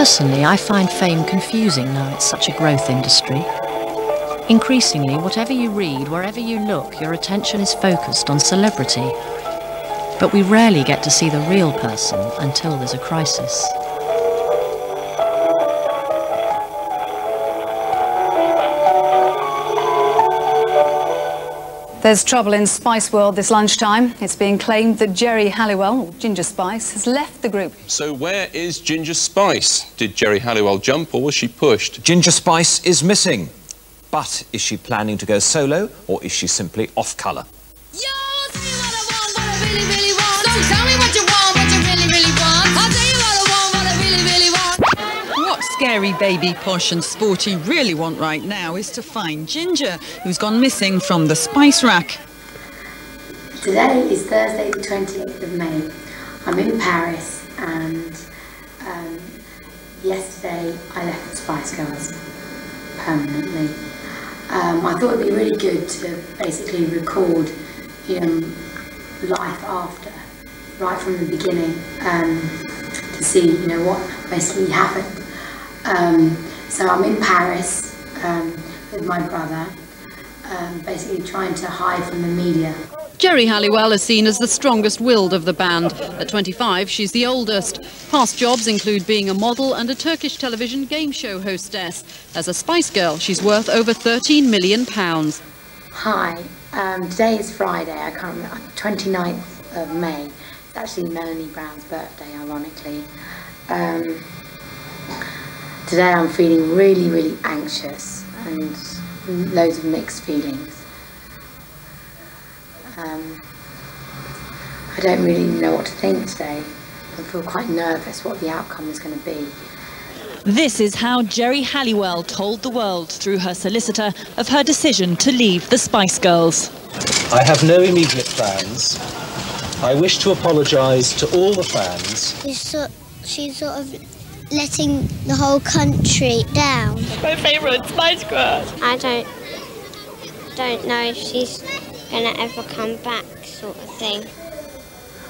Personally, I find fame confusing now it's such a growth industry. Increasingly, whatever you read, wherever you look, your attention is focused on celebrity. But we rarely get to see the real person until there's a crisis. There's trouble in Spice World this lunchtime. It's being claimed that Geri Halliwell, Ginger Spice, has left the group. So where is Ginger Spice? Did Geri Halliwell jump or was she pushed? Ginger Spice is missing. But is she planning to go solo or is she simply off colour? What scary baby posh and sporty really want right now is to find Ginger, who's gone missing from the spice rack. Today is Thursday, the 28th of May. I'm in Paris and um, yesterday I left the Spice Girls permanently. Um, I thought it'd be really good to basically record, you know, life after, right from the beginning, um, to see, you know, what basically happened. Um, so I'm in Paris um, with my brother, um, basically trying to hide from the media. Geri Halliwell is seen as the strongest willed of the band. At 25, she's the oldest. Past jobs include being a model and a Turkish television game show hostess. As a Spice Girl, she's worth over 13 million pounds. Hi, um, today is Friday, I can't remember, 29th of May. It's actually Melanie Brown's birthday, ironically. Today I'm feeling really, really anxious and loads of mixed feelings. Um, I don't really know what to think today. I feel quite nervous what the outcome is going to be. This is how Geri Halliwell told the world through her solicitor of her decision to leave the Spice Girls. I have no immediate plans. I wish to apologise to all the fans. She's sort, she's sort of letting the whole country down. My favourite Spice Girl. I don't don't know if she's gonna ever come back, sort of thing.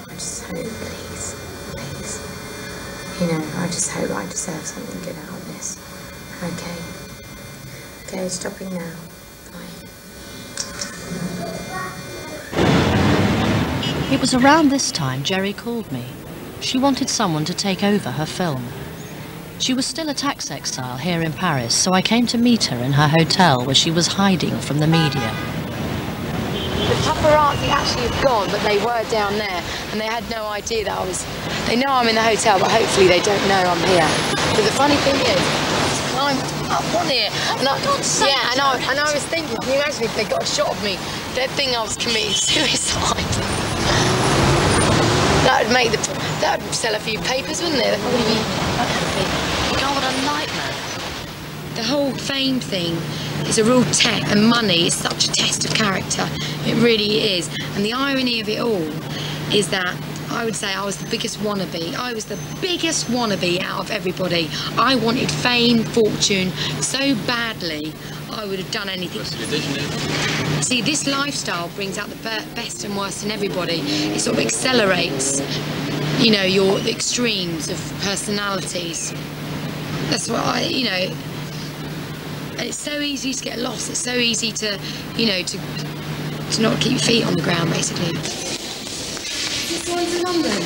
I just hope, please, please. You know, I just hope I deserve something good out of this. Okay. Okay, stopping now. Bye. It was around this time Geri called me. She wanted someone to take over her film. She was still a tax exile here in Paris, so I came to meet her in her hotel where she was hiding from the media. The paparazzi actually have gone, but they were down there, and they had no idea that I was. They know I'm in the hotel, but hopefully they don't know I'm here. But the funny thing is, I climbed up on here, and I, yeah, and I, and I was thinking, can you imagine if they got a shot of me? They'd think I was committing suicide. that would make the, that would sell a few papers, wouldn't it? They'd probably be quite happy. God, what a nightmare. The whole fame thing is a real test, and money is such a test of character. It really is. And the irony of it all is that I would say I was the biggest wannabe. I was the biggest wannabe out of everybody. I wanted fame, fortune so badly, I would have done anything. See, this lifestyle brings out the best and worst in everybody. It sort of accelerates, you know, your extremes of personalities. That's what I, you know, and it's so easy to get lost. It's so easy to, you know, to to not keep your feet on the ground, basically. This one's in London.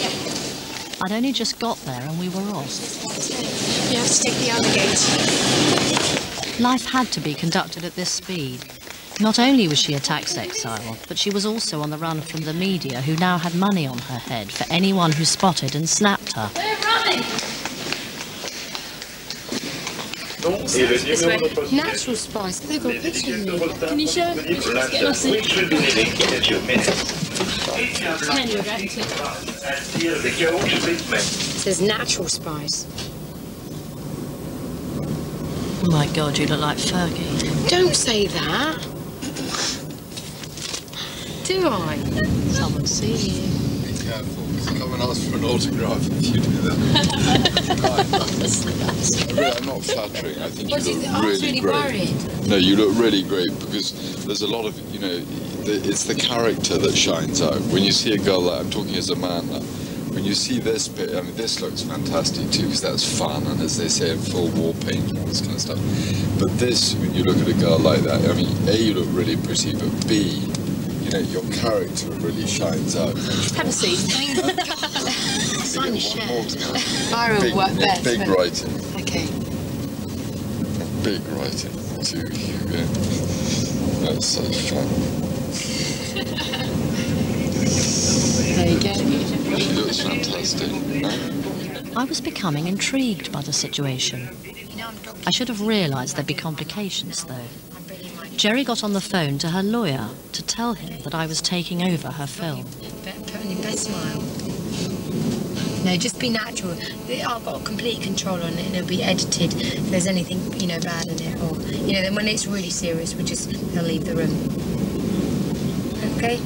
Yeah. I'd only just got there and we were off. You have to take the other gate. Life had to be conducted at this speed. Not only was she a tax exile, but she was also on the run from the media who now had money on her head for anyone who spotted and snapped her. They're running. This way. Natural spice. They've got pictures of me. Can you show us pictures? Get us in. Ten, you're. It says natural spice. Oh my god, you look like Fergie. Don't say that. Do I? Someone see you. Be careful, because I come and ask for an autograph if you do that. I'm not flattering. I think What you look it? I was really really great. worried. No, you look really great because there's a lot of, you know, it's the character that shines out. When you see a girl, like, I'm talking as a man now, when you see this bit, I mean, this looks fantastic too because that's fun and as they say in full war paint and all this kind of stuff. But this, when you look at a girl like that, I mean, A, you look really pretty, but B, you your character really shines out. Have a seat. Sign your shirt. Big, will work best. big but- writing, Okay. big writing too. Yeah. That's such fun. There you go. She looks fantastic. I was becoming intrigued by the situation. I should have realised there'd be complications, though. Geri got on the phone to her lawyer to tell him that I was taking over her film. Put on your best smile. No, just be natural. I've got complete control on it and it'll be edited if there's anything, you know, bad in it or, you know, then when it's really serious, we just, they'll leave the room. Okay?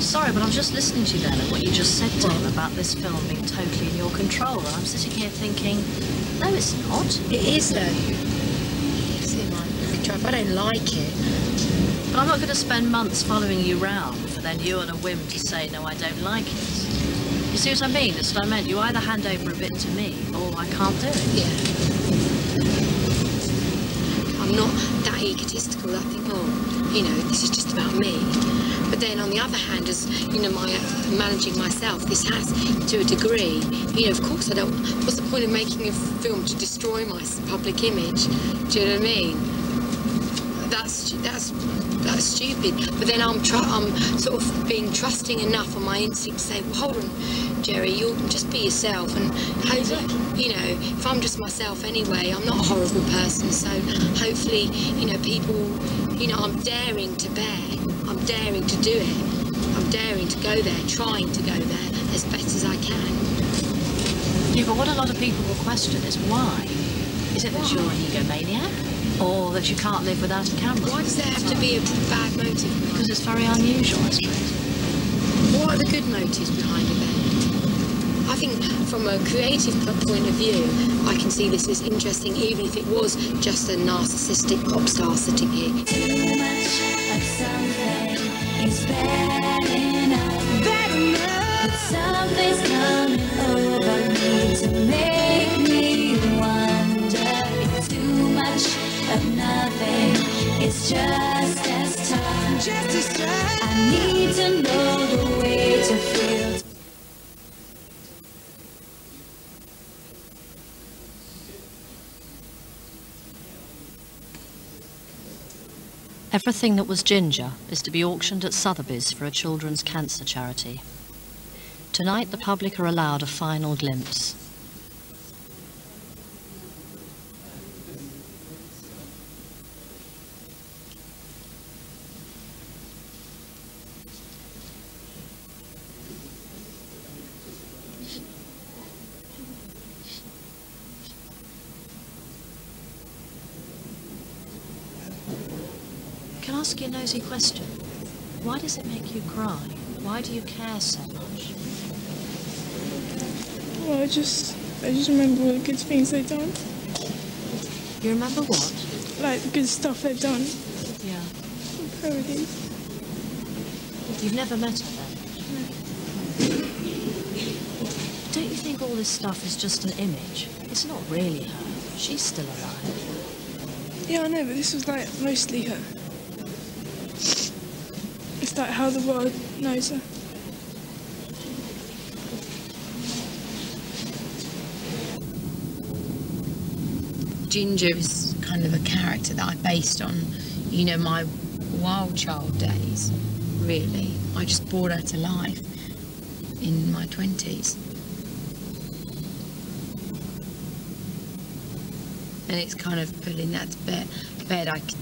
Sorry, but I was just listening to you then and what you just said to him about this film being totally in your control, and I'm sitting here thinking, no, it's not. It is, though. Mike, if I don't like it, But I'm not going to spend months following you round for then you on a whim to say, no, I don't like it. You see what I mean? That's what I meant. You either hand over a bit to me or I can't do it. Yeah. I'm not that egotistical. I think, oh, you know, this is just about me. But then on the other hand, as you know, my uh, managing myself, this has to a degree. You know, of course, I don't. What's the point of making a film to destroy my public image? Do you know what I mean? That's that's that's stupid. But then I'm I'm sort of being trusting enough on my instinct to say, well, hold on, Geri, you'll just be yourself, and hopefully, you know, if I'm just myself anyway, I'm not a horrible person. So hopefully, you know, people, you know, I'm daring to bear. I'm daring to do it. I'm daring to go there, trying to go there as best as I can. Yeah, but what a lot of people will question is why? Is it that you're an egomaniac? Or that you can't live without a camera? Why does there have to be a bad motive? Because it's very unusual, I suppose. What are the good motives behind it then? I think from a creative point of view, I can see this as interesting, even if it was just a narcissistic pop star sitting here. Too much of something is bad enough. Bad enough. But something's coming over me to make nothing is just as tough. Just as tough. I need to know the way to feel. Everything that was ginger is to be auctioned at Sotheby's for a children's cancer charity. Tonight, the public are allowed a final glimpse. Ask you a nosy question? Why does it make you cry? Why do you care so much? Well, I just, I just remember all the good things they've done. You remember what? Like the good stuff they've done. Yeah. I'm proud Parodies. You've never met her then? Don't you think all this stuff is just an image? It's not really her. She's still alive. Yeah, I know, but this was like mostly her. Like how the world knows her. Ginger is kind of a character that I based on, you know, my wild child days, really. I just brought her to life in my 20s. And it's kind of putting that to bed. bed. I could,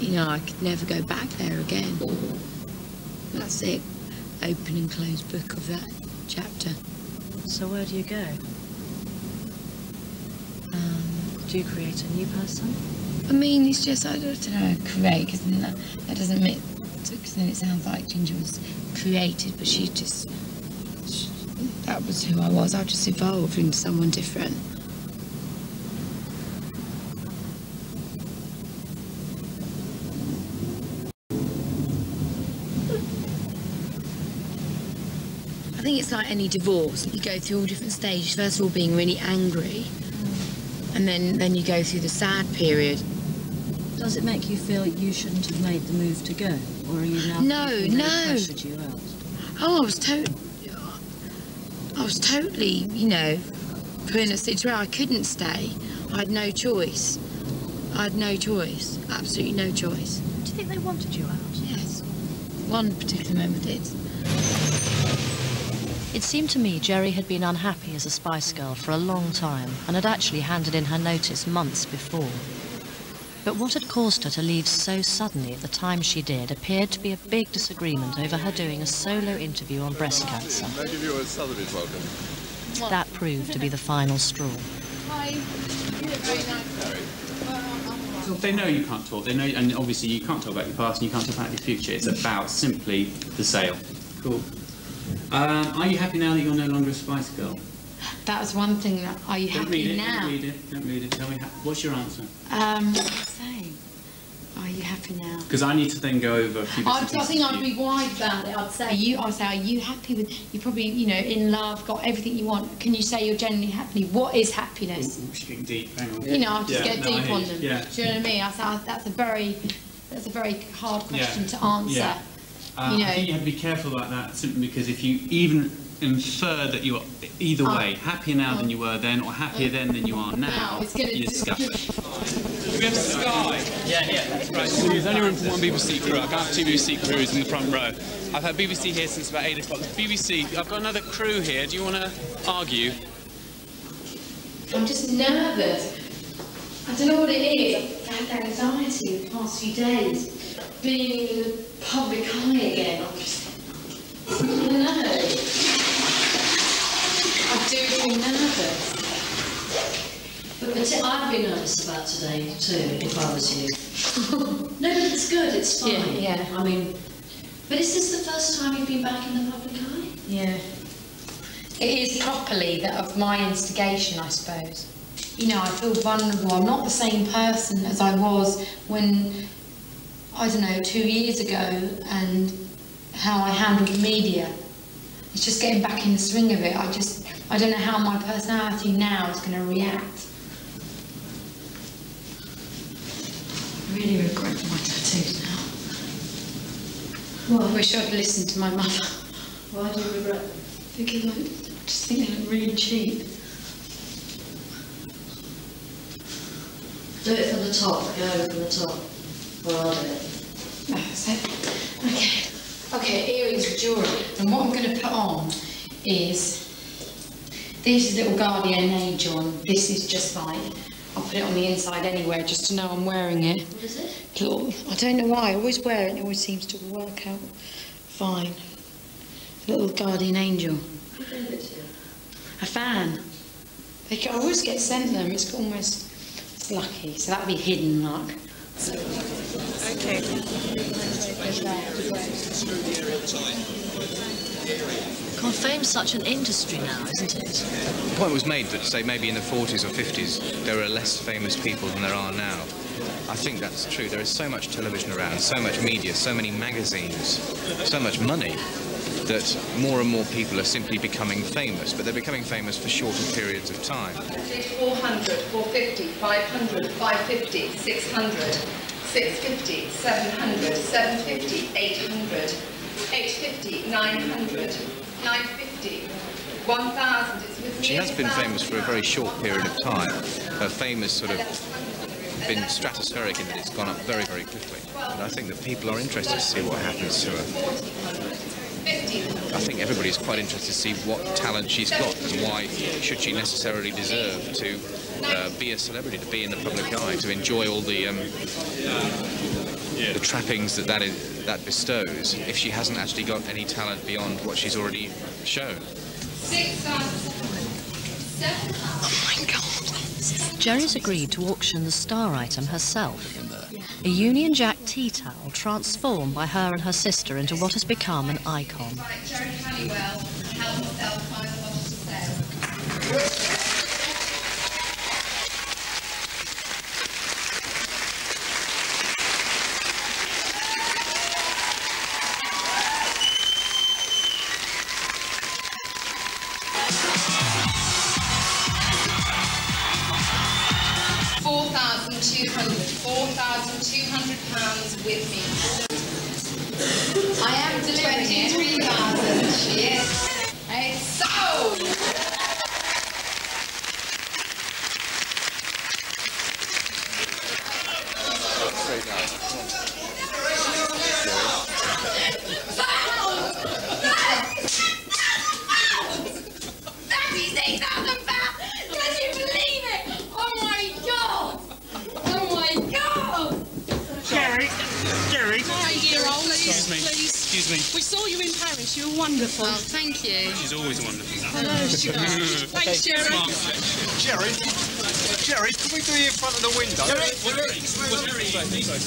you know, I could never go back there again. That's it. Open and close book of that chapter. So where do you go? Um, Do you create a new person? I mean, it's just, I don't know, create, because that, that doesn't make, because then it sounds like Ginger was created, but she just, she, that was who I was. I just evolved into someone different. think it's like any divorce. You go through all different stages. First of all, being really angry, and then then you go through the sad period. Does it make you feel you shouldn't have made the move to go? Or are you now No, no. you out? Oh, I was totally, I was totally, you know, put in a situation where I couldn't stay. I had no choice. I had no choice. Absolutely no choice. Do you think they wanted you out? Yes. One particular member did. It seemed to me Geri had been unhappy as a Spice Girl for a long time and had actually handed in her notice months before. But what had caused her to leave so suddenly at the time she did appeared to be a big disagreement over her doing a solo interview on breast cancer. I give you a Sotheby's welcome? That proved to be the final straw. So they know you can't talk. They know, and obviously you can't talk about your past and you can't talk about your future. It's about simply the sale. Cool. Um, are you happy now that you're no longer a Spice Girl? That was one thing. That, are you Don't read it. now? Don't read it. Don't read it. Tell me. ha- What's your answer? Um, I? Are you happy now? Because I need to then go over a few bits I'd, and I think I'd be wide about it. I'd say you. I'd say, are you happy with? You probably, you know, in love, got everything you want. Can you say you're genuinely happy? What is happiness? Ooh, she's getting deep. Hang on. You know, I just Yeah, get no, deep on them. Yeah. Do you know what I mean? I thought that's a very, that's a very hard question Yeah. to answer. Yeah. Uh, You know. I think you have to be careful about that simply because if you even infer that you are either Oh. way happier now than you were then or happier then than you are now, it's gonna- you're disgusting. We have Sky. Yeah, yeah. Right, so there's only room for one BBC crew. I can't have two BBC crews in the front row. I've had BBC here since about 8 o'clock. BBC, I've got another crew here. Do you want to argue? I'm just nervous. I don't know what it is. I've had anxiety the past few days. Being in the public eye again. I'm just. I don't know. I do feel nervous. But I'd be nervous about today too, if I was you. no, but it's good, it's fine. Yeah, yeah. I mean, but is this the first time you've been back in the public eye? Yeah. It is properly that of my instigation, I suppose. You know, I feel vulnerable. I'm not the same person as I was when, I don't know, two years ago and how I handled the media. It's just getting back in the swing of it. I just, I don't know how my personality now is going to react. I really regret my tattoos now. Well, I wish I'd listened to my mother. Why do you regret them? Because I just think they look really cheap. Do it from the top, go from the top. Or it. That's it. Okay. Okay, earrings jewellery. And what I'm going to put on is this is little guardian angel, and this is just like I'll put it on the inside anywhere just to know I'm wearing it. What is it? Little, I don't know why. I always wear it. and It always seems to work out fine. Little guardian angel. Who gave it to you? A fan. They can, I always get sent them. It's almost it's lucky. So that'll be hidden, Mark. Okay. God, fame's such an industry now, isn't it? The point was made that, say, maybe in the 40s or 50s, there were less famous people than there are now. I think that's true. There is so much television around, so much media, so many magazines, so much money, that more and more people are simply becoming famous, but they're becoming famous for shorter periods of time. 400, 450, 500, 550, 600, 650, 700, 750, 800, 850, 900, 950, 1,000. She has been famous for a very short period of time. Her fame has sort of been stratospheric in that it's gone up very, very quickly. And I think that people are interested to see what happens to her. I think everybody's quite interested to see what talent she's got and why should she necessarily deserve to uh, be a celebrity, to be in the public eye, to enjoy all the um, the trappings that that, is, that bestows if she hasn't actually got any talent beyond what she's already shown. Oh my God. Geri's agreed to auction the star item herself. A Union Jack tea towel transformed by her and her sister into what has become an icon.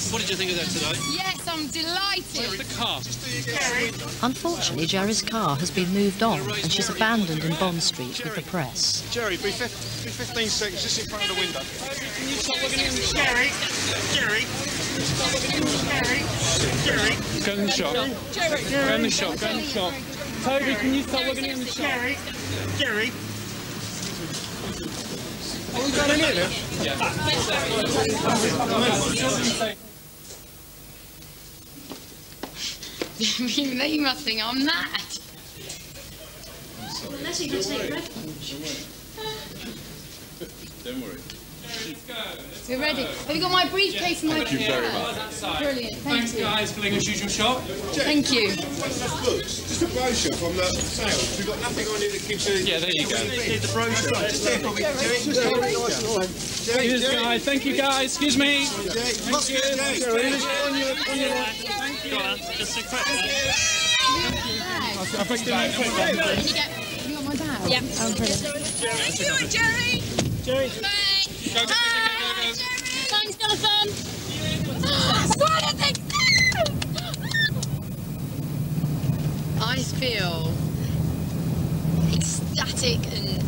What did you think of that today? Yes, I'm delighted. The car. Unfortunately, Geri's car has been moved on and she's abandoned in Bond Street with the press. Geri, be, fif- be 15 seconds just in front of the window. Can you stop looking in the Geri, Geri, stop looking in the Geri, Geri. Go in the shop. Geri, Go in the shop. Go in the shop. Toby, can you stop looking in the shop? Geri, Geri. Are we going in here now? You must think I'm mad. Unless you can take refuge. Don't worry. We're ready. Have you got my briefcase and my Thank you very camera? much. Brilliant. Thank Thanks, you. guys, for letting us use your shop. Thank you. Just a brochure from the sales. We've got nothing on it that gives you... Yeah, there you go. Need the brochure. Just there for me, Geri. Just hold it nice and warm. Cheers, guys. Thank you, guys. Excuse me. What's good, Just a quick I Can you get, my bag? Thank you, Geri. Geri. Go. Thanks, Jonathan. I feel ecstatic and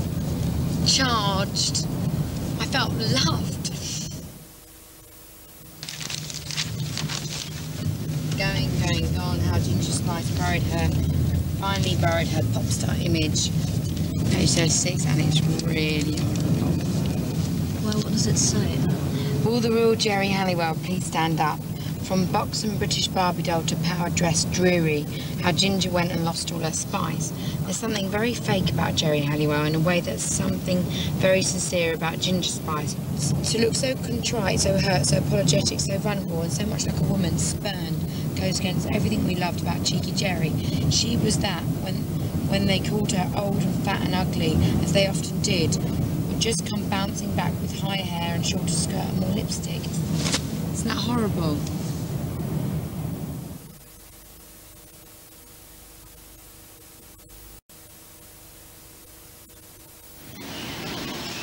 charged. I felt loved. Going, how Ginger Spice buried her, finally buried her pop star image. Page 36, and it's really horrible. Well, what does it say? Will the real Geri Halliwell please stand up? From buxom British Barbie doll to power dress dreary, how Ginger went and lost all her spice. There's something very fake about Geri Halliwell in a way that's something very sincere about Ginger Spice. To look so contrite, so hurt, so apologetic, so vulnerable, and so much like a woman spurned goes against everything we loved about Cheeky Geri. She was that when when they called her old and fat and ugly, as they often did, would just come bouncing back with high hair and shorter skirt and more lipstick. Isn't that horrible?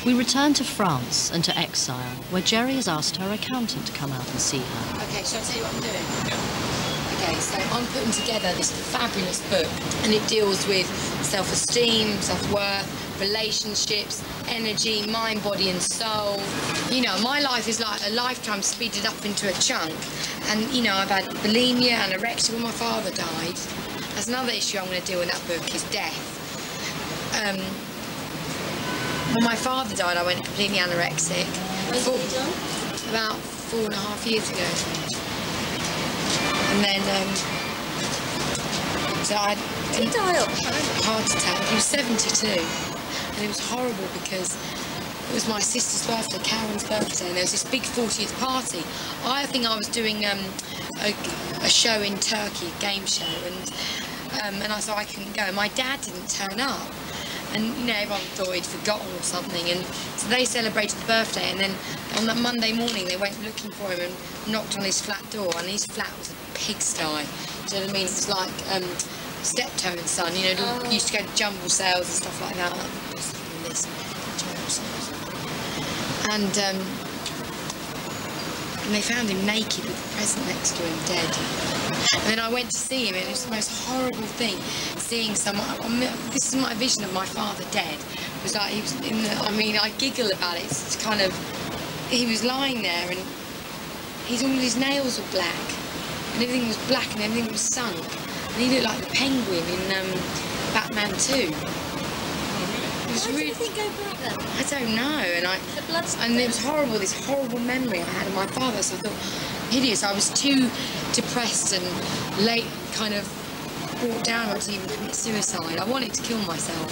We return to France and to exile, where Geri has asked her accountant to come out and see her. Okay, shall I tell you what I'm doing? Okay, so I'm putting together this fabulous book, and it deals with self-esteem, self-worth, relationships, energy, mind, body, and soul. You know, my life is like a lifetime speeded up into a chunk, and you know, I've had bulimia, anorexia when my father died. That's another issue I'm going to deal with in that book is death. Um, when my father died, I went completely anorexic. Four- About four and a half years ago. And then, um, so I did he die of heart attack. He was 72, and it was horrible because it was my sister's birthday, Karen's birthday, and there was this big 40th party. I think I was doing um, a, a show in Turkey, a game show, and um, and I thought I couldn't go. My dad didn't turn up, and you know everyone thought he'd forgotten or something, and so they celebrated the birthday, and then on that Monday morning they went looking for him and knocked on his flat door, and his flat was a pigsty. Do you know what I mean? it's like um, Steptoe and Son, you know, Oh. used to go to jumble sales and stuff like that. This. And um, and they found him naked with a present next to him, dead. And then I went to see him, and it was the most horrible thing, seeing someone. This is my vision of my father dead. It was like he was in the. I mean, I giggle about it. It's kind of. He was lying there, and his all his nails were black, and everything was black, and everything was sunk, and he looked like the penguin in um, Batman Two. It was really. I don't know, and I and it was horrible. This horrible memory I had of my father. So I thought hideous. I was too depressed and late, kind of brought down to even commit suicide. I wanted to kill myself.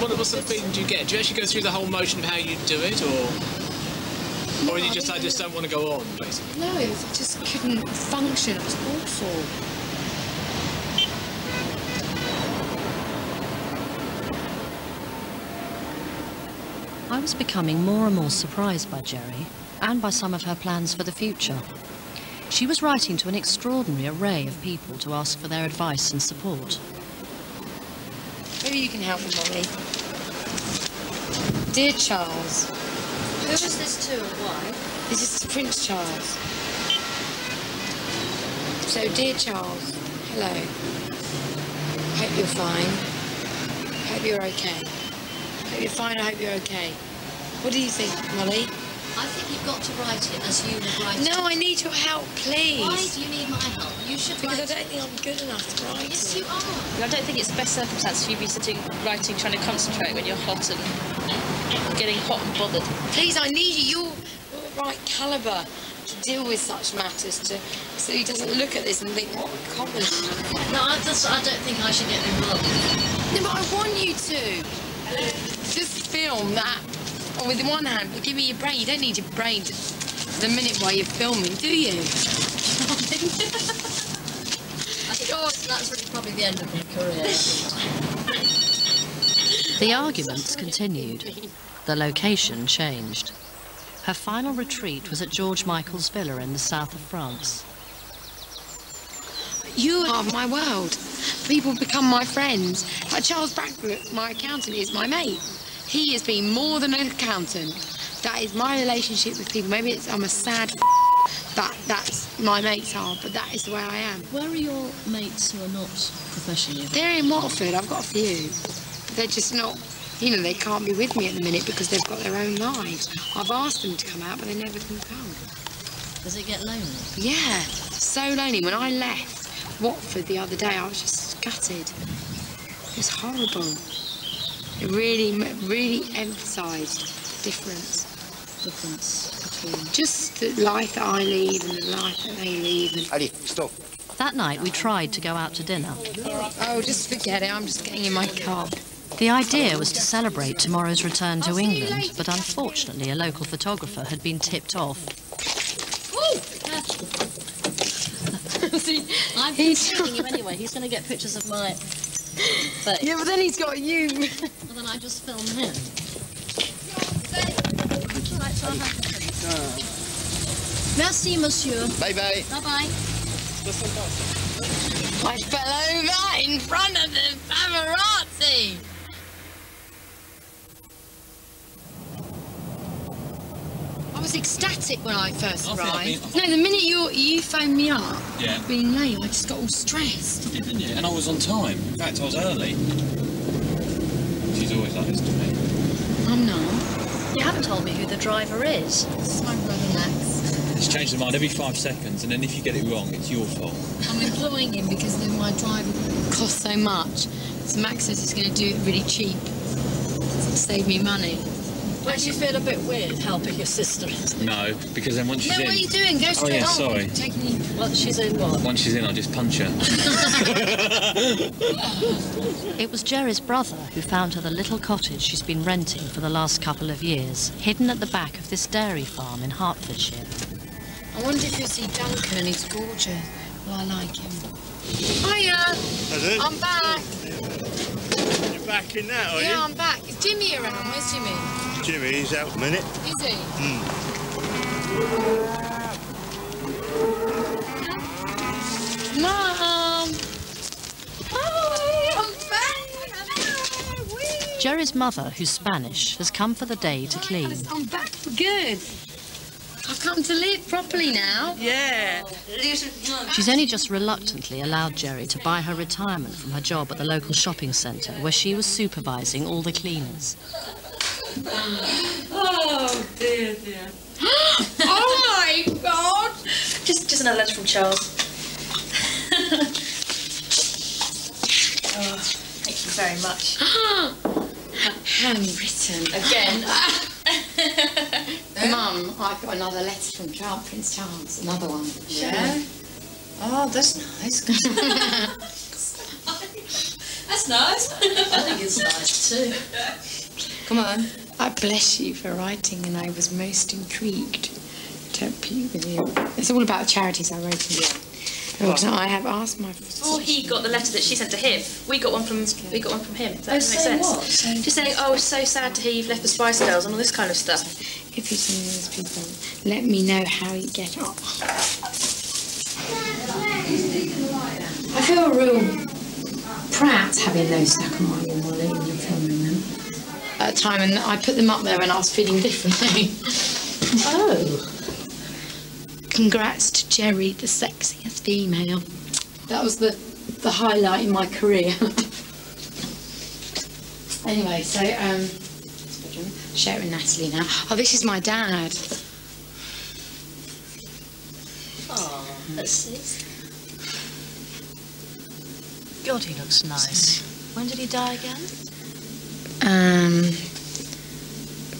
What, what sort of feeling do you get? Do you actually go through the whole motion of how you do it, or or is it just I just don't want to go on, basically? No, I just couldn't function. It was awful. I was becoming more and more surprised by Geri and by some of her plans for the future. She was writing to an extraordinary array of people to ask for their advice and support. Maybe you can help me, Molly. Dear Charles. Who is this to and why? This is to Prince Charles. So, dear Charles, hello. Hope you're fine. Hope you're okay. Hope you're fine. I hope you're okay. What do you think, Molly? I think you've got to write it as you would write it. No, I need your help, please. Why do you need my help? You should Because I don't think I'm good enough to write Yes, it. you are. I don't think it's the best circumstance for you to be sitting writing, trying to concentrate when you're hot and getting hot and bothered. Please, I need you. You're, you're the right calibre to deal with such matters, to, so he doesn't look at this and think, what a common. No, I, just, I don't think I should get involved. No, but I want you to. Just film that. Or with one hand, but give me your brain. You don't need your brain to, the minute while you're filming, do you? I think that's, that's really probably the end of my career. The arguments continued. The location changed. Her final retreat was at George Michael's villa in the south of France. You are my world. People become my friends. Like Charles Brackbrook, my accountant, is my mate. He has been more than an accountant. That is my relationship with people. Maybe it's, I'm a sad but that's my mates are, but that is the way I am. Where are your mates who are not professionally? They're in Watford. I've got a few. But they're just not, you know, they can't be with me at the minute because they've got their own lives. I've asked them to come out, but they never can come. Does it get lonely? Yeah, so lonely. When I left Watford the other day, I was just gutted. It was horrible. It really, really emphasised the difference. Difference between. Just the life that I lead and the life that they lead. And... Allez, stop. That night we tried to go out to dinner. Oh, just forget it. I'm just getting in my car. The idea was to celebrate tomorrow's return to England, but unfortunately a local photographer had been tipped off. See, I've been filming you anyway. He's going to get pictures of my face. Yeah, but then he's got you. well, then I just film him. Merci, monsieur. Bye bye. Bye bye. I fell over in front of the paparazzi. Was ecstatic when I first I arrived. No, the minute you you phoned me up, Yeah. being late, I just got all stressed. You didn't you? And I was on time. In fact, I was early. She's always like this to me. I'm not. You haven't told me who the driver is. This is my brother Max. It's changed their mind every five seconds, and then if you get it wrong, it's your fault. I'm employing him because then my driver costs so much. So Max says he's going to do it really cheap to save me money. Don't you feel a bit weird helping your sister? No, because then once she's No, in. what are you doing? Go straight Oh straight yeah, on. sorry. Taking you. Well, she's in what? Once she's in, I'll just punch her. It was Geri's brother who found her the little cottage she's been renting for the last couple of years, hidden at the back of this dairy farm in Hertfordshire. I wonder if you'll see Duncan. He's gorgeous. Well, I like him. Hiya. Hello. I'm back. You're back in that, are you? yeah, you? I'm back. Is Jimmy around? Where's Jimmy? Jimmy, he's out a minute. Is he? Hmm. Mum. Hi, I'm back. Geri's mother, who's Spanish, has come for the day to clean. I'm back for good. I've come to live properly now. Yeah. She's only just reluctantly allowed Geri to buy her retirement from her job at the local shopping centre where she was supervising all the cleaners. Oh dear, dear. oh my god! Just, just another letter from Charles. oh, thank you very much. Handwritten. Again. Mum, I've got another letter from Charles, Prince Charles, another one. Yeah? Oh, that's nice. that's nice. I think it's nice too. Come on. I bless you for writing, and I was most intrigued to appear with you. It's all about charities I wrote in. Because I have asked my Before he got the letter that she sent to him, we got one from we got one from him. Does that Oh, make sense? what? Saying- Just saying, oh, it's so sad to hear you've left the Spice Girls and all this kind of stuff. If you're some of those people, let me know how you get on. I feel a real proud having those stuck on my wall Molly, when you're filming them. At a time, and I put them up there and I was feeling differently. oh. Congrats to Geri, the sexiest female. That was the, the highlight in my career. anyway, so, um, share it with Natalie now. Oh, this is my dad. Oh, let's see. God, he looks nice. When did he die again? Um,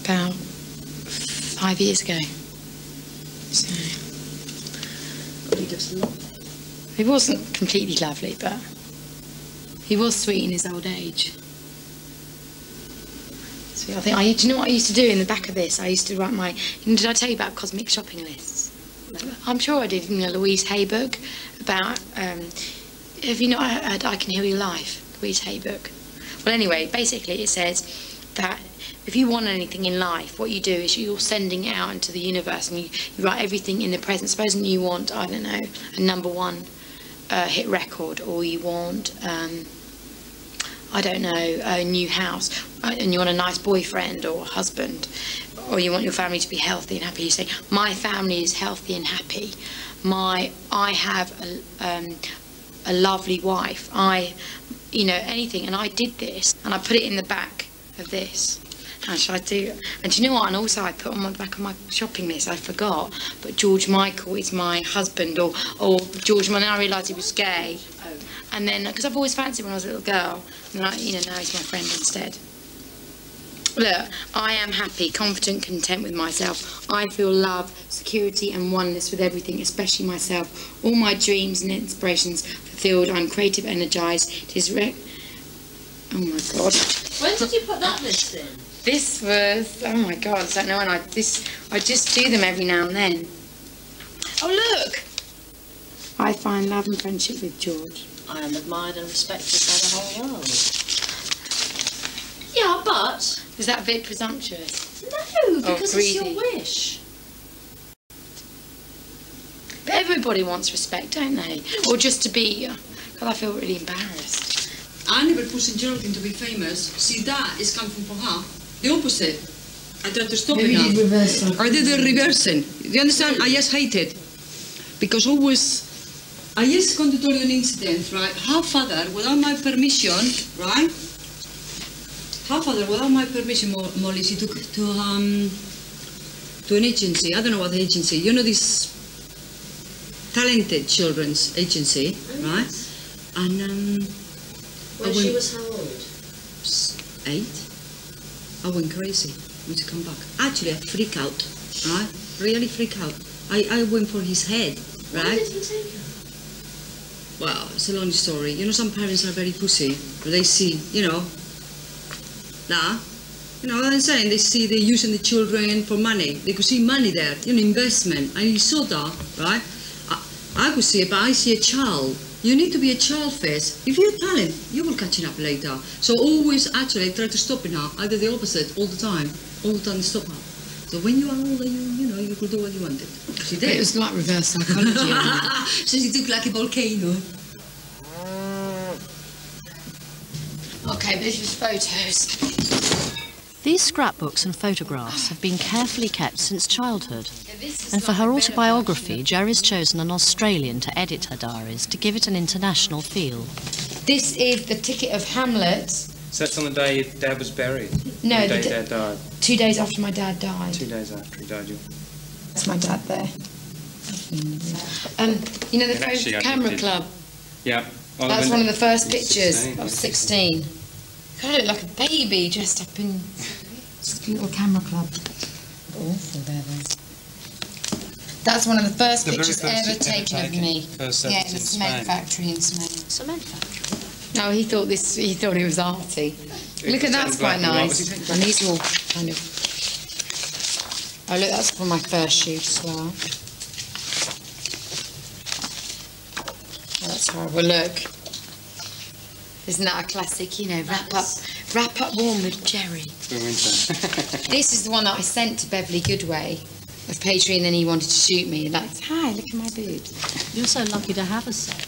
about five years ago. So, he wasn't completely lovely, but he was sweet in his old age. So I think I. Do you know what I used to do in the back of this? I used to write my. Did I tell you about cosmic shopping lists? I'm sure I did in the Louise Hay book about. Um, have you not heard I Can Heal Your Life? Louise Hay book. Well, anyway, basically it says that if you want anything in life, what you do is you're sending it out into the universe and you, you write everything in the present. Supposing you want, I don't know, a number one uh, hit record, or you want, um, I don't know, a new house, uh, and you want a nice boyfriend or husband, or you want your family to be healthy and happy. You say, my family is healthy and happy. My, I have a, um, a lovely wife. I, you know, anything. And I did this, and I put it in the back of this. How should I do? And do you know what? And also, I put on the back of my shopping list. I forgot, but George Michael is my husband, or or George. When I realised he was gay, oh. and then because I've always fancied him when I was a little girl, and I, you know, now he's my friend instead. Look, I am happy, confident, content with myself. I feel love, security, and oneness with everything, especially myself. All my dreams and inspirations fulfilled. I'm creative, energized. It is re- Oh my god. When did you put that list in? This was oh my god, I don't know when I this I just do them every now and then. Oh look! I find love and friendship with George. I am admired and respected by the whole world. Yeah, but Is that a bit presumptuous? no, Oh, because it's your wish. But everybody wants respect, don't they? Or just to be God, I feel really embarrassed. I never pushed Geraldine to be famous. See, that is coming from her. The opposite. I tried to stop Maybe it. you did now. I did the reversing. Do you understand? I just hate it. Because always, I just going to tell you an incident, right? Her father, without my permission, right? Her father, without my permission, Mo- Molly, she took to um to an agency. I don't know what agency. You know this talented children's agency, right? And um, When she was how old? eight, I went crazy. We to come back. Actually, I freak out, right? Really freak out. I, I went for his head, Why right? did he take her? Well, it's a long story. You know, some parents are very pussy. They see, you know, nah. You know what I'm saying? They see they're using the children for money. They could see money there, you know, investment. And you saw that, right? I, I could see it, but I see a child. You need to be a child first. If you're a talent, you will catch it up later. So always, actually, try to stop it now. I do the opposite all the time. All the time, stop her. So when you are older, you, you know, you could do what you wanted. She did. It was like reverse psychology. so she took like a volcano. Okay, this is photos. These scrapbooks and photographs have been carefully kept since childhood. And for her autobiography, Geri's chosen an Australian to edit her diaries to give it an international feel. This is the ticket of Hamlet. So that's on the day your dad was buried? No, The day the d- dad died. Two days after my dad died. Two days after he died, you. That's my dad there. Um, you know the And actually, I Camera did- Club? Yeah. Oh, That's when- one of the first pictures 16, of yeah. 16. God, I look like a baby dressed up in just a little camera club. Awful, there, then. That's one of the first The pictures first ever ever taken of me. First yeah, in the cement Spain. factory in Spain. Cement factory? No, he thought this. He thought it was arty. It Look was at that's quite nice. And these are all kind of. Oh look, that's for my first shoot as well. Oh, that's horrible. Look. Isn't that a classic? You know, wrap up, wrap up warm with Geri. For winter. This is the one that I sent to Beverley Goodway of Page Three, and then he wanted to shoot me. Like, hi, look at my boobs. You're so lucky to have a set.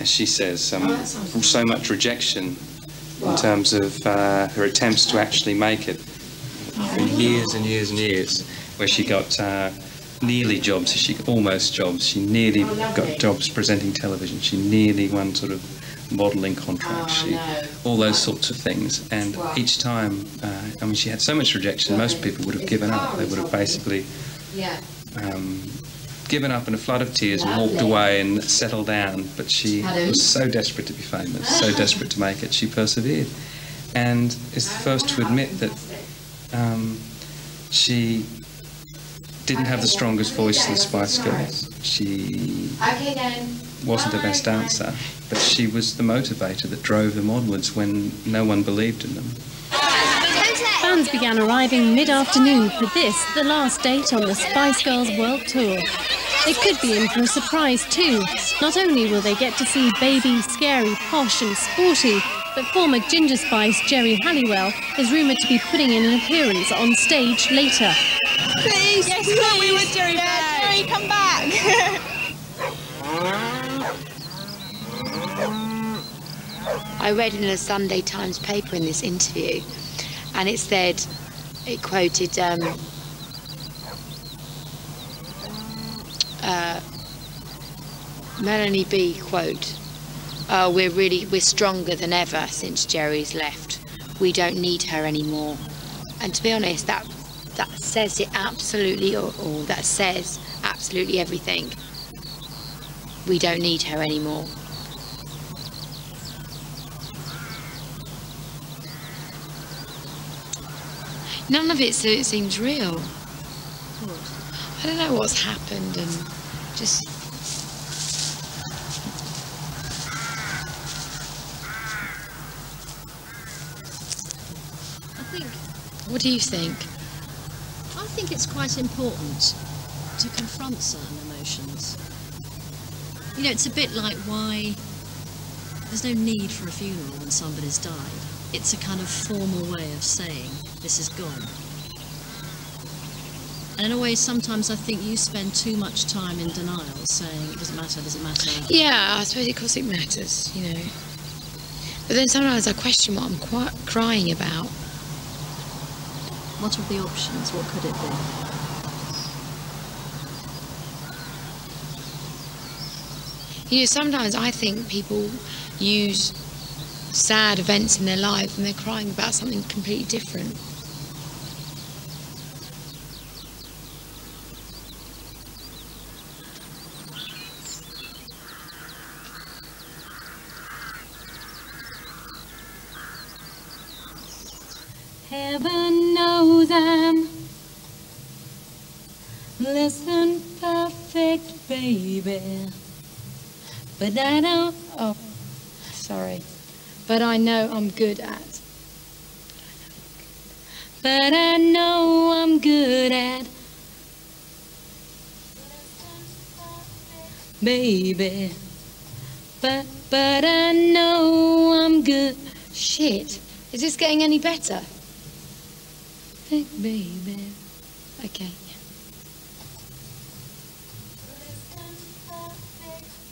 As she says, um, Oh, from so much rejection in terms of uh, her attempts to actually make it for years and years and years, where she got uh, nearly jobs, she almost jobs, she nearly Oh, got jobs presenting television, she nearly won sort of modelling contracts, Oh, she, no. all those sorts of things. And Wow. each time, uh, I mean, she had so much rejection, most people would have given up. They would have basically Yeah. um, given up in a flood of tears and walked away and settled down. But she was so desperate to be famous, so desperate to make it, she persevered. And is the first to admit that um, she didn't have the strongest voice in the Spice Girls. She wasn't the best dancer, but she was the motivator that drove them onwards when no one believed in them. Fans began arriving mid-afternoon for this, the last date on the Spice Girls World Tour. They could be in for a surprise too. Not only will they get to see baby, scary, posh and sporty, but former Ginger Spice Geri Halliwell is rumoured to be putting in an appearance on stage later. Please, yes, please. we want Geri back. Geri, come back. I read in a Sunday Times paper in this interview, and it said, it quoted um, uh, Melanie B. quote, "Oh, we're really we're stronger than ever since Geri's left. We don't need her anymore." And to be honest, that that says it absolutely all. That says absolutely everything. We don't need her anymore. None of it se- seems real. I don't know what's happened and just. I think What do you think? I think it's quite important to confront certain emotions. You know, it's a bit like why there's no need for a funeral when somebody's died. It's a kind of formal way of saying this is gone. And in a way, sometimes I think you spend too much time in denial, saying it doesn't matter, doesn't matter? Yeah, I suppose of course it matters, you know. But then sometimes I question what I'm crying about. What are the options? What could it be? You know, sometimes I think people use sad events in their life and they're crying about something completely different. Heaven knows I'm less than perfect, baby. But I don't. Oh, sorry. But I know I'm good at. But I know I'm good at. Baby. But, but I know I'm good. Shit. Is this getting any better? Baby. Okay.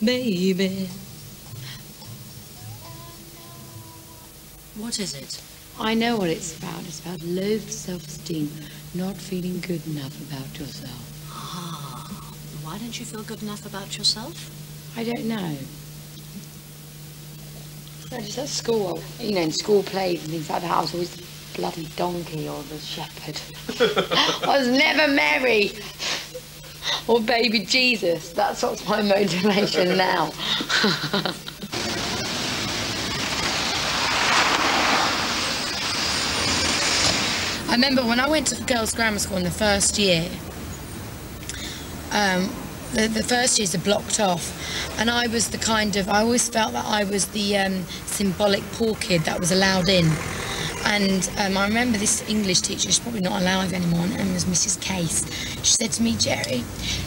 Baby. What is it? I know what it's about. It's about low self-esteem, not feeling good enough about yourself. Ah, why don't you feel good enough about yourself? I don't know. No, just at school, you know, in school plays and things like that, I was always the bloody donkey or the shepherd. I was never Mary or baby Jesus. That's what's my motivation now. I remember when I went to girls' grammar school in the first year, um, the, the, first years are blocked off, and I was the kind of, I always felt that I was the um, symbolic poor kid that was allowed in. And um, I remember this English teacher, she's probably not alive anymore, and it was Mrs. Case. She said to me, Geri,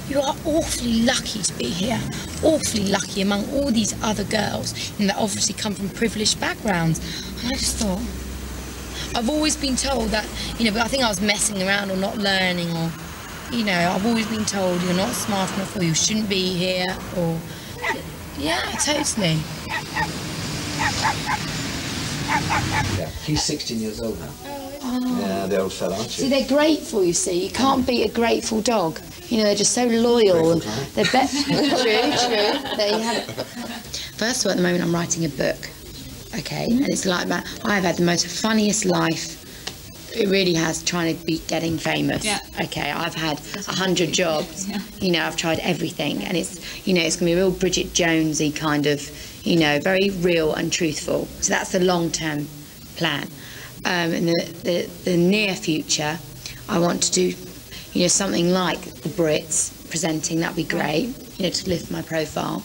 you are awfully lucky to be here, awfully lucky among all these other girls, and that obviously come from privileged backgrounds. And I just thought, I've always been told that, you know, but I think I was messing around or not learning or, you know, I've always been told you're not smart enough or you shouldn't be here or, yeah, totally. Yeah, he's 16 years old now. Oh. Yeah, the old fella, aren't See, they're grateful, you see. You can't beat a grateful dog. You know, they're just so loyal. and They're bet true, true. There you have it. First of all, at the moment, I'm writing a book. Okay, and it's like that. I've had the most funniest life. It really has trying to be getting famous. Yeah. Okay, I've had a hundred jobs. Yeah. You know, I've tried everything, and it's you know it's gonna be a real Bridget Jonesy kind of, you know, very real and truthful. So that's the long-term plan. Um, in the, the the near future, I want to do, you know, something like the Brits presenting. That'd be great. You know, to lift my profile.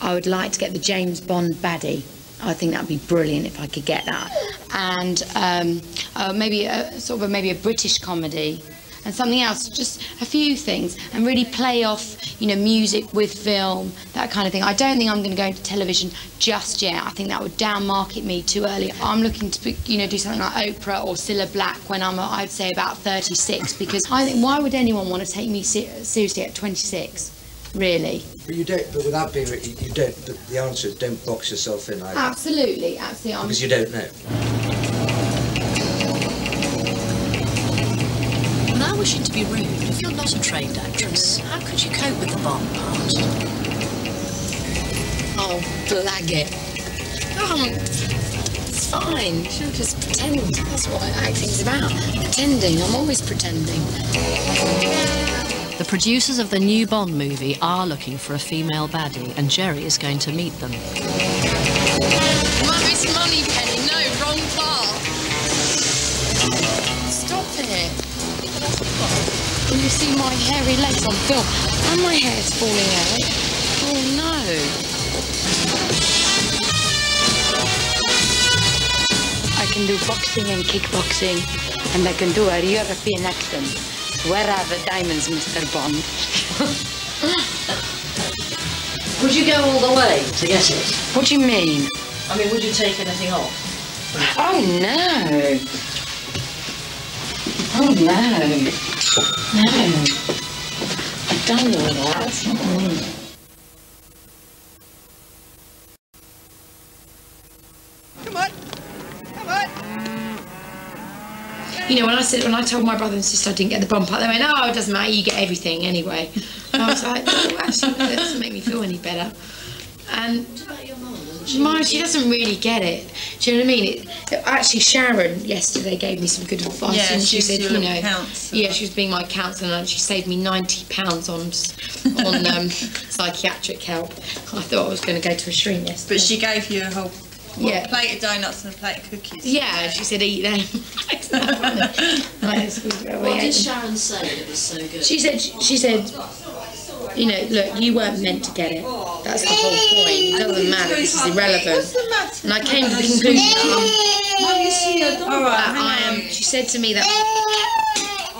I would like to get the James Bond baddie. I think that'd be brilliant if I could get that, and um, uh, maybe a, sort of a, maybe a British comedy, and something else, just a few things, and really play off, you know, music with film, that kind of thing. I don't think I'm going to go into television just yet. I think that would down market me too early. I'm looking to, you know, do something like Oprah or Cilla Black when I'm, I'd say about 36, because I think why would anyone want to take me seriously at 26? Really? But you don't. But without being, you don't. The, the answer is don't box yourself in either, Absolutely, absolutely. Because you don't know. Wishing to be rude, if you're not a trained actress, how could you cope with the Bond part? Oh, blag it. Oh, it's fine. She'll just pretend. That's what acting's about. Pretending. I'm always pretending. The producers of the new Bond movie are looking for a female baddie, and Geri is going to meet them. Mummy's Moneypenny. No, wrong part. Stop it. Can you see my hairy legs on film? And my hair's falling out. Oh no. I can do boxing and kickboxing, and I can do a European accent. Where are the diamonds, Mr. Bond? Would you go all the way to get it? What do you mean? I mean, would you take anything off? Oh no! Oh no! No! I've done all that. That's not me. Come on. Come on. You know, when I said when I told my brother and sister I didn't get the bump up, they went, "Oh, it doesn't matter. You get everything anyway." And I was like, "Oh, actually, that doesn't make me feel any better." And Mine, she doesn't really get it. Do you know what I mean? It, actually, Sharon yesterday gave me some good advice, Yeah, and she she's said, your you know, counsellor. yeah, she was being my counsellor, and she saved me ninety pounds on on um, psychiatric help. I thought I was going to go to a shrink yesterday. But she gave you a whole what, Yeah. plate of donuts and a plate of cookies. Yeah, she said eat them. Nice, we- we What did. Sharon say that was so good? She said, she said, you know, look, you weren't meant to get it. That's the whole point. It doesn't matter. This is irrelevant. And I came to the conclusion that I'm, All right, that I am. She said to me that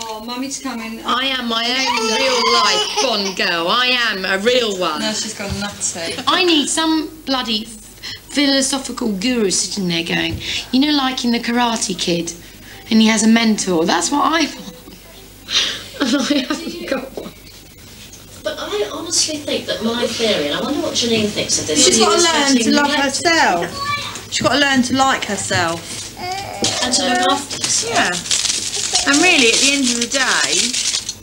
Oh, mummy's coming. I am my own real life Bond girl. I am a real one. Now she's gone nutty. I need some bloody philosophical guru sitting there going, you know, like in the Karate Kid, and he has a mentor. That's what I want. And I haven't got one. But I honestly think that my theory, and I wonder what Janine thinks of this. She's got to learn to love neglected. herself. She's got to learn to like herself. And to look after herself. Yeah. And really, at the end of the day,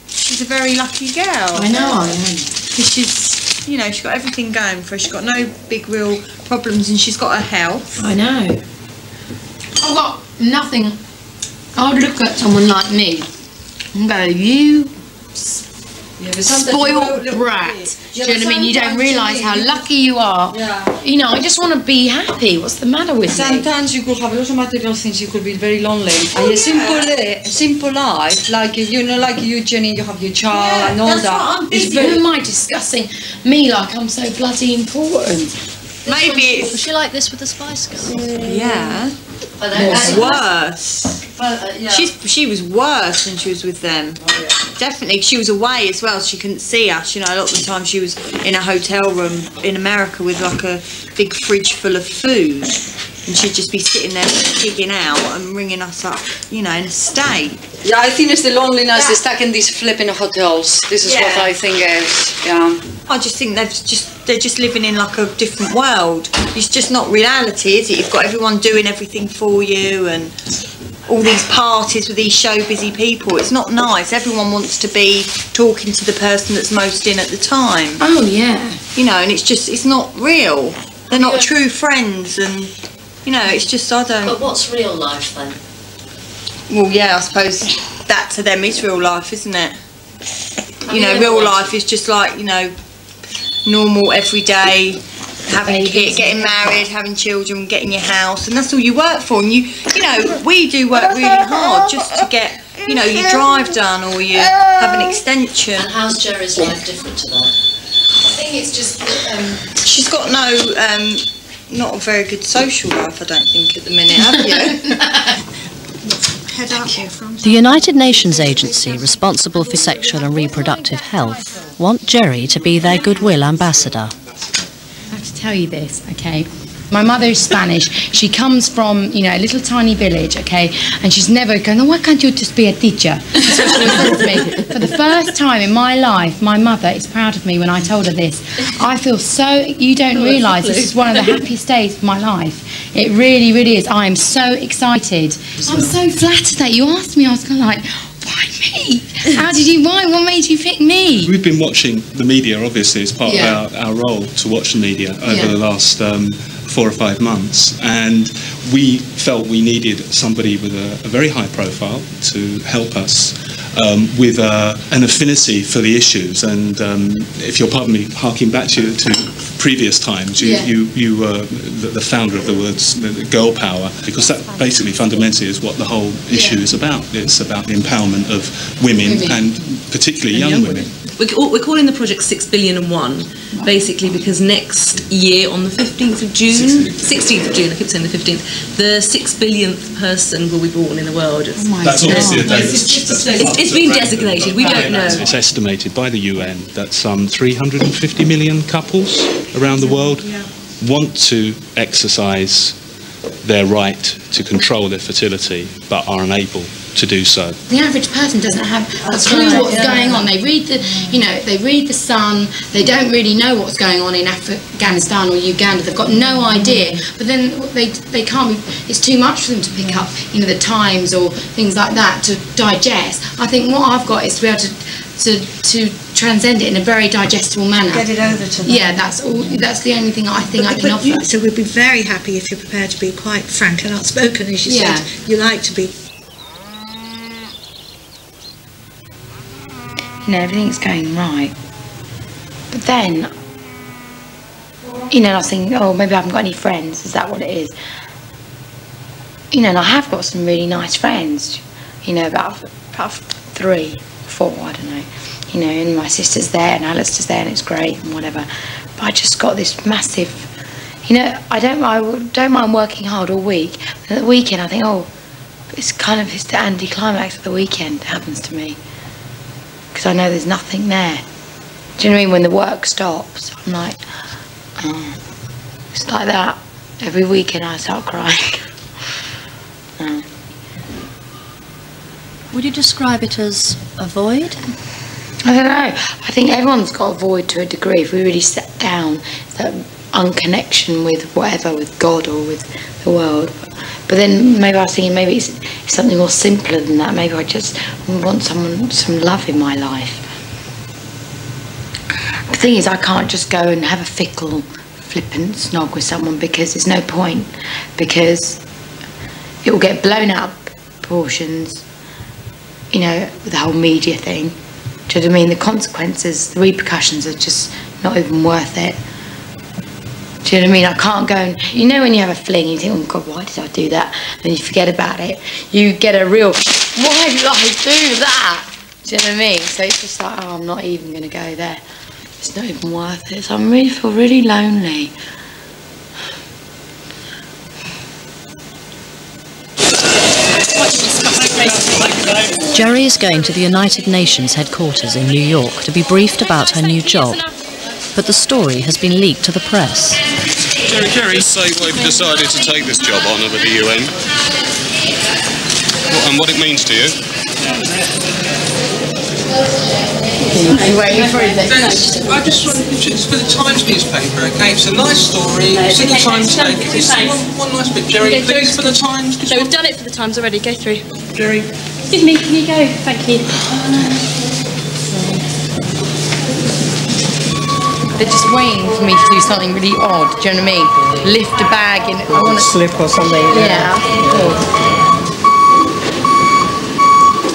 she's a very lucky girl. I know I am. Because she's, you know, she's got everything going for her. She's got no big real problems and she's got her health. I know. I've got nothing. I would look at someone like me and go, you, s- but sometimes spoiled brat. Yeah, Do you know what I mean? You don't realise how lucky you are. Yeah. You know, I just want to be happy. What's the matter with me? Sometimes you could have lots of material things, you could be very lonely. Oh, and a simple, eh, a simple life, like you know, like you, Jenny, you have your child and all that. It's Who am I discussing me like I'm so bloody important? Maybe it's. Was she like this with the Spice Girls? Yeah. But It's they- worse. But, uh, yeah. She's she was worse when she was with them. Definitely, she was away as well. She couldn't see us. You know, a lot of the time she was in a hotel room in America with like a big fridge full of food, and she'd just be sitting there gigging out and ringing us up. You know, in a state. Yeah, I think it's the loneliness they stuck in these flipping hotels. This is what I think is. Yeah. I just think they've just they're just living in like a different world. It's just not reality, is it? You've got everyone doing everything for you and all these parties with these show busy people. It's not nice. Everyone wants to be talking to the person that's most in at the time. Oh yeah. You know, and it's just it's not real. They're not true friends and you know, it's just I don't But what's real life then? well, yeah, I suppose that to them is real life, isn't it? You know, real life is just like, you know, normal, everyday, having a kid, getting married, having children, getting your house, and that's all you work for. And you, you know, we do work really hard just to get, you know, your drive done or you have an extension. And how's Geri's life different to that? I think it's just, um, she's got no, um, not a very good social life, I don't think, at the minute, have you? Head up here from. The United Nations agency responsible for sexual and reproductive health want Geri to be their goodwill ambassador. I have to tell you this, okay? My mother is Spanish. She comes from, you know, a little tiny village, okay? And she's never going, oh, why can't you just be a teacher? That's what she said to me. For the first time in my life, my mother is proud of me when I told her this. I feel so, you don't Oh, realise this is one of the happiest days of my life. It really, really is. I am so excited. I'm so flattered that you asked me. I was kind of like, why me? How did you, why? What made you pick me? We've been watching the media, obviously, as part Yeah. of our, our role to watch the media over Yeah. the last um, four or five months. And we felt we needed somebody with a, a very high profile to help us um, with uh, an affinity for the issues. And um, if you'll pardon me, harking back to, to previous times, you, Yeah. you, you were the, the founder of the words the, the girl power, because that basically fundamentally is what the whole issue is about. It's about the empowerment of women, Women. and particularly And young, young women. We're, ca- we're calling the project Six Billion and One, basically because next year on the 15th of June, 16th of June, I keep saying the 15th, the six billionth person will be born in the world. It's, That's obviously a date. it's, it's been designated, we don't know. It's estimated by the UN that some 350 million couples around the world want to exercise their right to control their fertility but are unable to do so. The average person doesn't have a clue right, what's yeah. going on. They read the, you know, they read the Sun. They don't really know what's going on in Afghanistan or Uganda. They've got no idea. But then they they can't. Be, it's too much for them to pick up, you know, the Times or things like that to digest. I think what I've got is to be able to to to transcend it in a very digestible manner. Get it over to them. Yeah, that's all. That's the only thing I think I can but offer. you- so we'd be very happy if you're prepared to be quite frank and outspoken, as you Yeah. said. You like to be. You know, everything's going right. But then, you know, I was thinking, oh, maybe I haven't got any friends. Is that what it is? You know, and I have got some really nice friends. You know, about about three, four, I don't know. You know, and my sister's there, and Alistair's there, and it's great, and whatever. But I just got this massive. You know, I don't I don't mind working hard all week. And at the weekend, I think, oh, it's kind of it's the anticlimax of the weekend happens to me because I know there's nothing there. Do you know what I mean? When the work stops, I'm like, oh. it's like that. Every weekend I start crying. Oh. Would you describe it as a void? I don't know. I think everyone's got a void to a degree. If we really sit down, that unconnection with whatever, with God or with the world. But then maybe I was thinking maybe it's, something more simpler than that. Maybe I just want someone, some love in my life. The thing is, I can't just go and have a fickle, flippant snog with someone because there's no point. Because it will get blown out of proportions, you know, with the whole media thing. Do you know what I mean? The consequences, the repercussions are just not even worth it. Do you know what I mean? I can't go and you know when you have a fling, you think, oh God, why did I do that? And you forget about it. You get a real, why did I do that? Do you know what I mean? So it's just like, oh, I'm not even going to go there. It's not even worth it. So I really feel really lonely. Geri is going to the United Nations headquarters in New York to be briefed about her new job. But the story has been leaked to the press. Geri, Geri, say why you've decided to take this job on with the UN what, and what it means to you. waiting for. I just want it's for the Times newspaper, okay? It's a nice story. It's in the Times paper. It's one, one nice bit, Geri. Please for the Times. No, we've done it for the Times already. Go through. Geri. Excuse me, can you go? Thank you. Oh, They're just waiting for me to do something really odd. Do you know what I mean? Lift a bag and I want to slip or something. Yeah.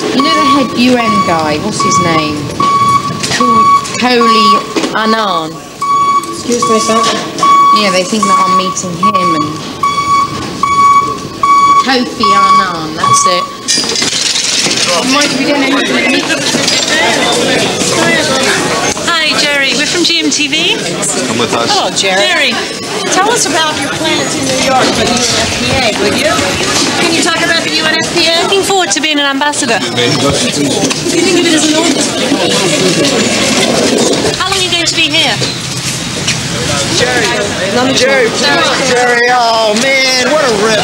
You know the head UN guy? What's his name? Kofi Annan. Excuse me, sir. Yeah, they think that I'm meeting him and Kofi Annan. That's it. Might be going Geri. We're from GMTV. Come with us. Hello, Geri. Tell us about your plans in New York for the UNFPA, would you? Can you talk about the UNFPA? Looking forward to being an ambassador. Do you think of it as an honor? How long are you going to be here? Geri, Geri, please, Geri. Oh man, what a rip.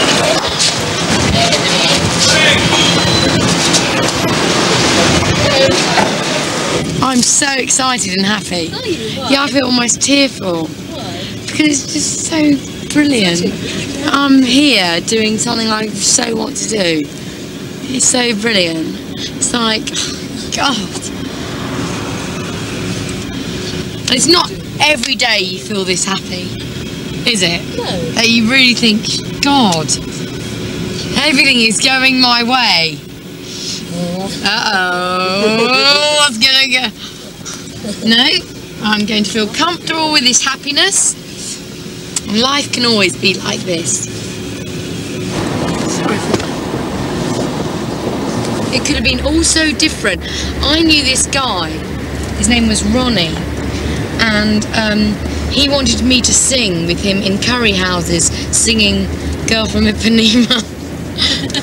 I'm so excited and happy. Yeah, I feel almost tearful because it's just so brilliant. I'm here doing something I so want to do. It's so brilliant. It's like, God. It's not every day you feel this happy, is it? No. That you really think, God, everything is going my way. Uh oh, what's gonna go? No, I'm going to feel comfortable with this happiness. Life can always be like this. It could have been all so different. I knew this guy. His name was Ronnie, and um, he wanted me to sing with him in curry houses, singing "Girl from Ipanema."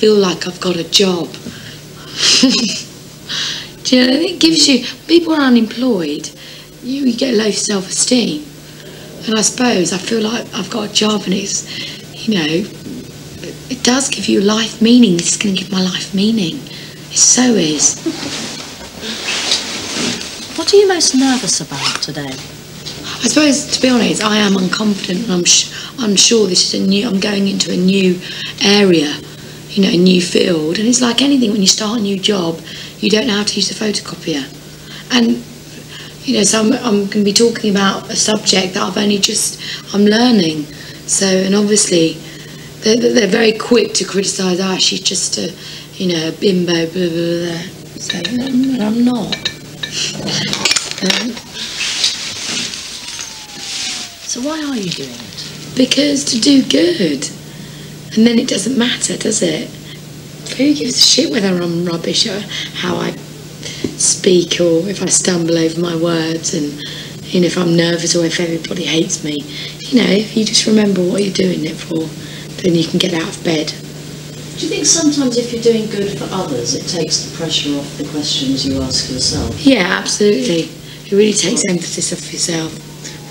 feel like I've got a job. Do you know, it gives you, people are unemployed, you, you get low self esteem. And I suppose I feel like I've got a job and it's, you know, it does give you life meaning. This is going to give my life meaning. It so is. What are you most nervous about today? I suppose, to be honest, I am unconfident and I'm sh- unsure. This is a new. I'm going into a new area, you know, a new field, and it's like anything when you start a new job, you don't know how to use the photocopier, and you know, so I'm, I'm going to be talking about a subject that I've only just I'm learning. So, and obviously, they're, they're very quick to criticise. Ah, she's just a, you know, a bimbo, blah blah blah. So, but I'm not. Um, So why are you doing it? Because to do good. And then it doesn't matter, does it? Who gives a shit whether I'm rubbish or how I speak or if I stumble over my words and you know, if I'm nervous or if everybody hates me. You know, if you just remember what you're doing it for, then you can get out of bed. Do you think sometimes if you're doing good for others, it takes the pressure off the questions you ask yourself? Yeah, absolutely. it really takes emphasis off yourself,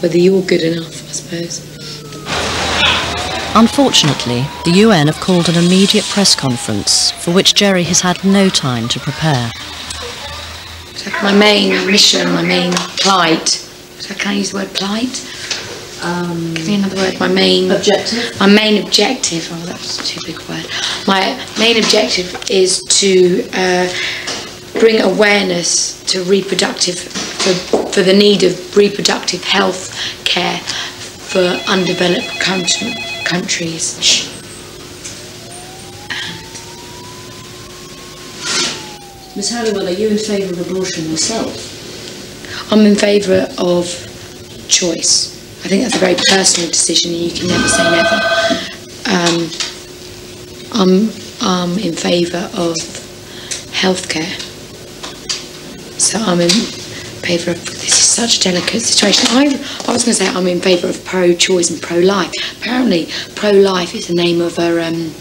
whether you're good enough, I suppose. Unfortunately, the UN have called an immediate press conference for which Geri has had no time to prepare. My main mission, my main plight. Can I use the word plight? Um, Give me another word. My main objective. My main objective. Oh, that's too big a word. My main objective is to uh, bring awareness to reproductive for, for the need of reproductive health care for undeveloped country, countries. Miss Halliwell, are you in favour of abortion yourself? I'm in favour of choice. I think that's a very personal decision, and you can never say never. Um, I'm, I'm in favour of healthcare. So I'm in favour of. This is such a delicate situation. I, I was going to say I'm in favour of pro-choice and pro-life. Apparently, pro-life is the name of a um,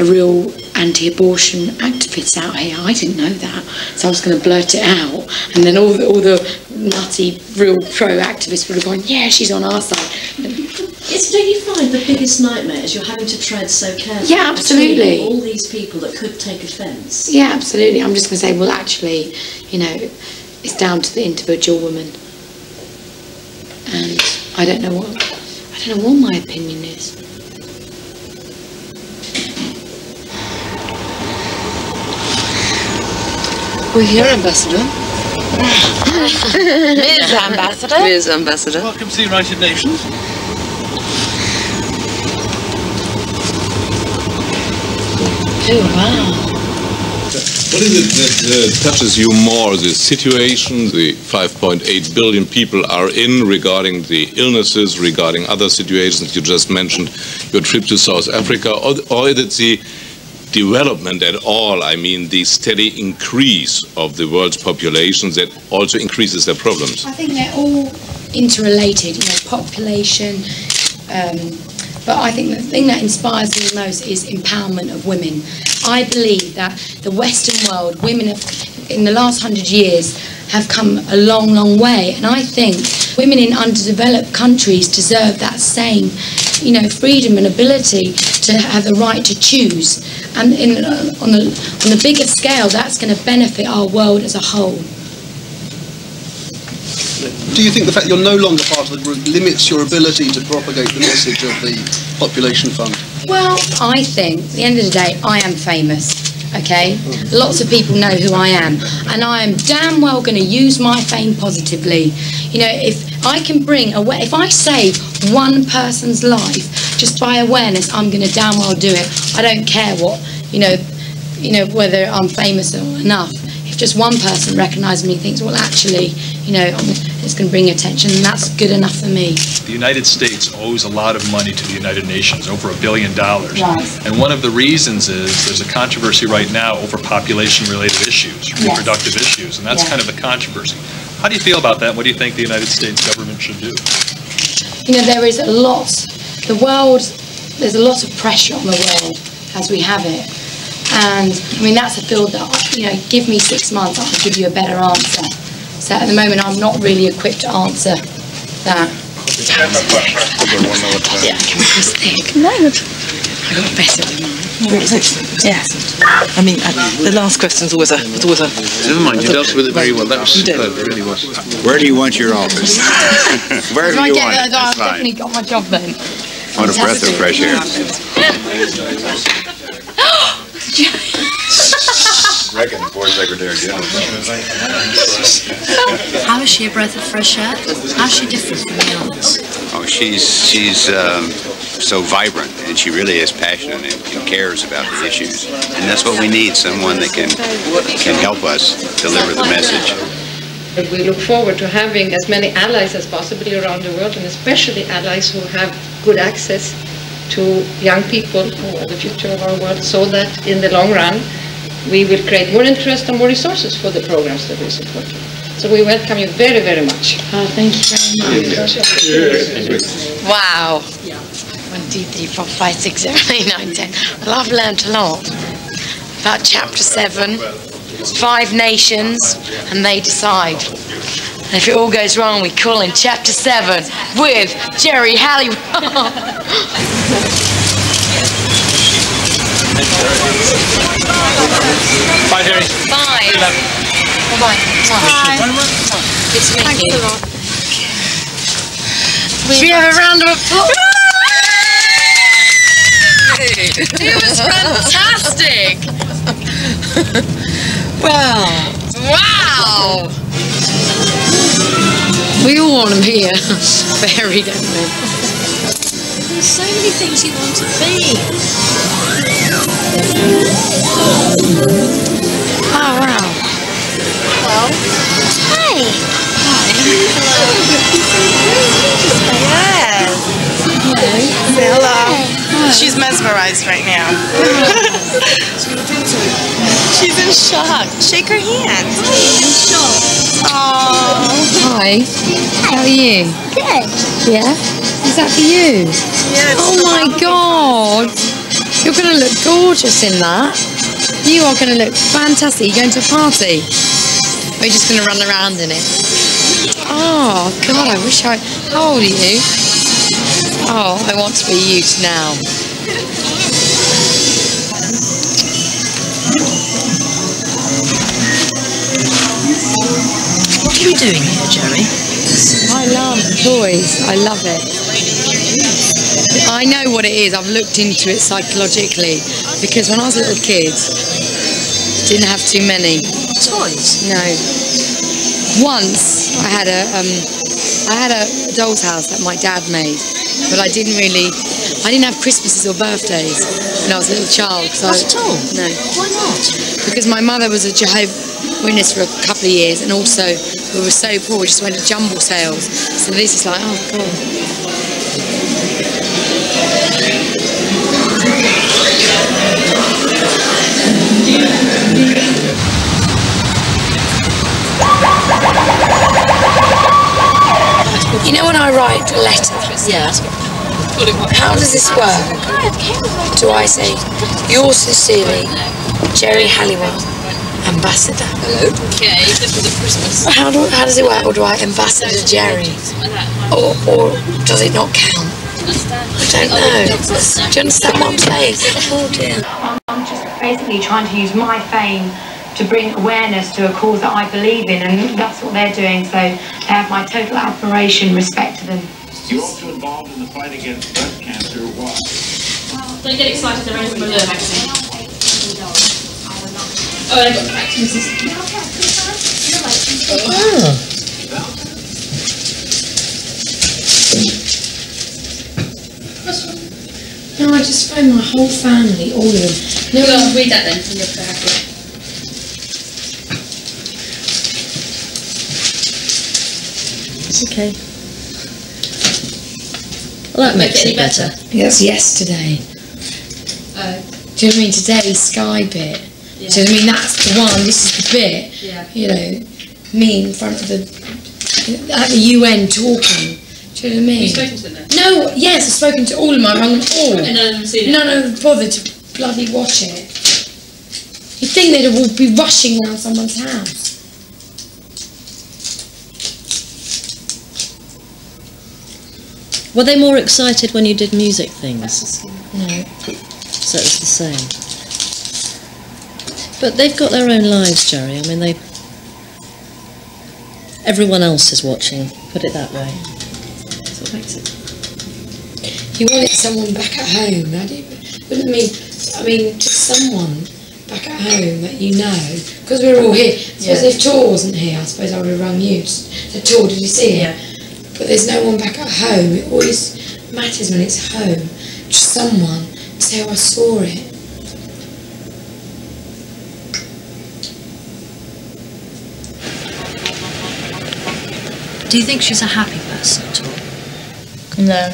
a real anti-abortion activist out here. I didn't know that, so I was going to blurt it out, and then all the, all the nutty real pro-activists would have gone, "Yeah, she's on our side." Is, don't you find the biggest nightmare is you're having to tread so carefully Yeah, absolutely. all these people that could take offence? Yeah, absolutely. I'm just going to say, well, actually, you know, it's down to the individual woman, and I don't know what I don't know what my opinion is. We're here, Ambassador. Ms. Ambassador. Ms. Ambassador. Welcome to the United Nations. Oh, wow. What is it that uh, touches you more, the situation the 5.8 billion people are in regarding the illnesses, regarding other situations you just mentioned, your trip to South Africa, or, or is it the development at all, I mean the steady increase of the world's population that also increases their problems? I think they're all interrelated, you know, population. Um, but I think the thing that inspires me most is empowerment of women. I believe that the Western world, women have, in the last hundred years, have come a long, long way. And I think women in underdeveloped countries deserve that same, you know, freedom and ability to have the right to choose. And in, on the on the bigger scale, that's going to benefit our world as a whole. Do you think the fact you're no longer part of the group limits your ability to propagate the message of the Population Fund? Well, I think at the end of the day, I am famous. Okay, lots of people know who I am, and I am damn well going to use my fame positively. You know, if I can bring away, if I save one person's life just by awareness, I'm going to damn well do it. I don't care what, you know, you know whether I'm famous enough. If just one person recognises me and thinks, well, actually, you know, it's going to bring attention, and that's good enough for me. The United States owes a lot of money to the United Nations, over a billion dollars. Right. And one of the reasons is there's a controversy right now over population-related issues, Yes. reproductive issues, and that's Yes. kind of the controversy. How do you feel about that? What do you think the United States government should do? you know, there is a lot, the world, there's a lot of pressure on the world as we have it. And I mean, that's a field that, you know, give me six months, I'll give you a better answer. So at the moment, I'm not really equipped to answer that. Yeah, come across thick. No. I got better than mine. Yes. I mean, uh, the last question's always a, was always a. Never mind, you dealt with it very well. That was You did. superb, it really was. Where do you want your office? Where do you want it? I've fine. definitely got my job then. What a breath of fresh air. Reckon, poor Secretary General. How is she a breath of fresh air? How's she different from the others? Oh, she's she's um, so vibrant, and she really is passionate and, and cares about the issues, and that's what we need. Someone that can can help us deliver the message. But we look forward to having as many allies as possible around the world, and especially allies who have good access to young people who are the future of our world, so that in the long run, we will create more interest and more resources for the programs that we support. So we welcome you very, very much. Oh, thank you very much. Wow. One, two, three, four, five, six, seven, eight, nine, ten. Well, I've learnt a lot about chapter seven, five nations, and they decide. And if it all goes wrong, we call in Chapter 7 with Geri Halliwell. Bye, Geri. Bye. Bye-bye. Bye. It's me. Thanks a lot. Should we have a round of applause? It was fantastic. Wow. Wow. We all want him here. Very, don't we? There's so many things you want to be. Oh, wow. Hello. Hi. Say hello. She's mesmerized right now. She's in shock. Shake her hand. Oh. Hi. How are you? Good. Yeah? Is that for you? Yeah, it's Oh my god. You're going to look gorgeous in that. You are going to look fantastic. You're going to a party? Or are you just going to run around in it? Oh, God, I wish I... How old are you? Oh, I want to be you now. What are you doing here, Geri? I love toys. I love it. I know what it is. I've looked into it psychologically because when I was a little kid, I didn't have too many toys. No. Once I had a um, I had a doll's house that my dad made, but I didn't really. I didn't have Christmases or birthdays when I was a little child. Not at all? No. Why not? Because my mother was a Jehovah Witness for a couple of years, and also we were so poor, we just went to jumble sales. So this is like, oh god. You know when I write a letter? Yeah. How does this work? Do I say, yours sincerely, Geri Halliwell, Ambassador? Hello? Okay, this was at Christmas. How, do, how does it work? Or do I Ambassador Geri? Or, or does it not count? I don't know. Do you understand what I'm saying? Oh dear. I'm just basically trying to use my fame to bring awareness to a cause that I believe in, and that's what they're doing. So they have my total admiration, respect to them. You're also involved in the fight against breast cancer. Why? Don't get excited, they're only from a vaccine. Oh, I got the vaccine. No, I just phoned my whole family, all of them. No, Well, read that then from your paragraph. It's okay. Well, that makes it any it better. That's yesterday. Uh, Do you know what I mean? Today's Sky bit. Do you know what I mean? That's the one, this is the bit. Yeah. You know, me in front of the, at the UN talking. Do you know what I mean? Have you spoken to them then? No, yes, I've spoken to all of them. I rang them all. And none of them have seen it? None of them bothered to bloody watch it. You'd think they'd all be rushing around someone's house. Were they more excited when you did music things? No. So it's the same. But they've got their own lives, Geri. I mean, they. Everyone else is watching. Put it that way. That's what makes it. You wanted someone back at home. I didn't, wouldn't mean, I mean, just someone back at home that you know. Because we're all here. So Yeah. if Tor wasn't here, I suppose I would have rung you. The Tor, did you see it? But there's no one back at home. It always matters when it's home. Just someone. to Say, oh, I saw it. Do you think she's a happy person at all? No.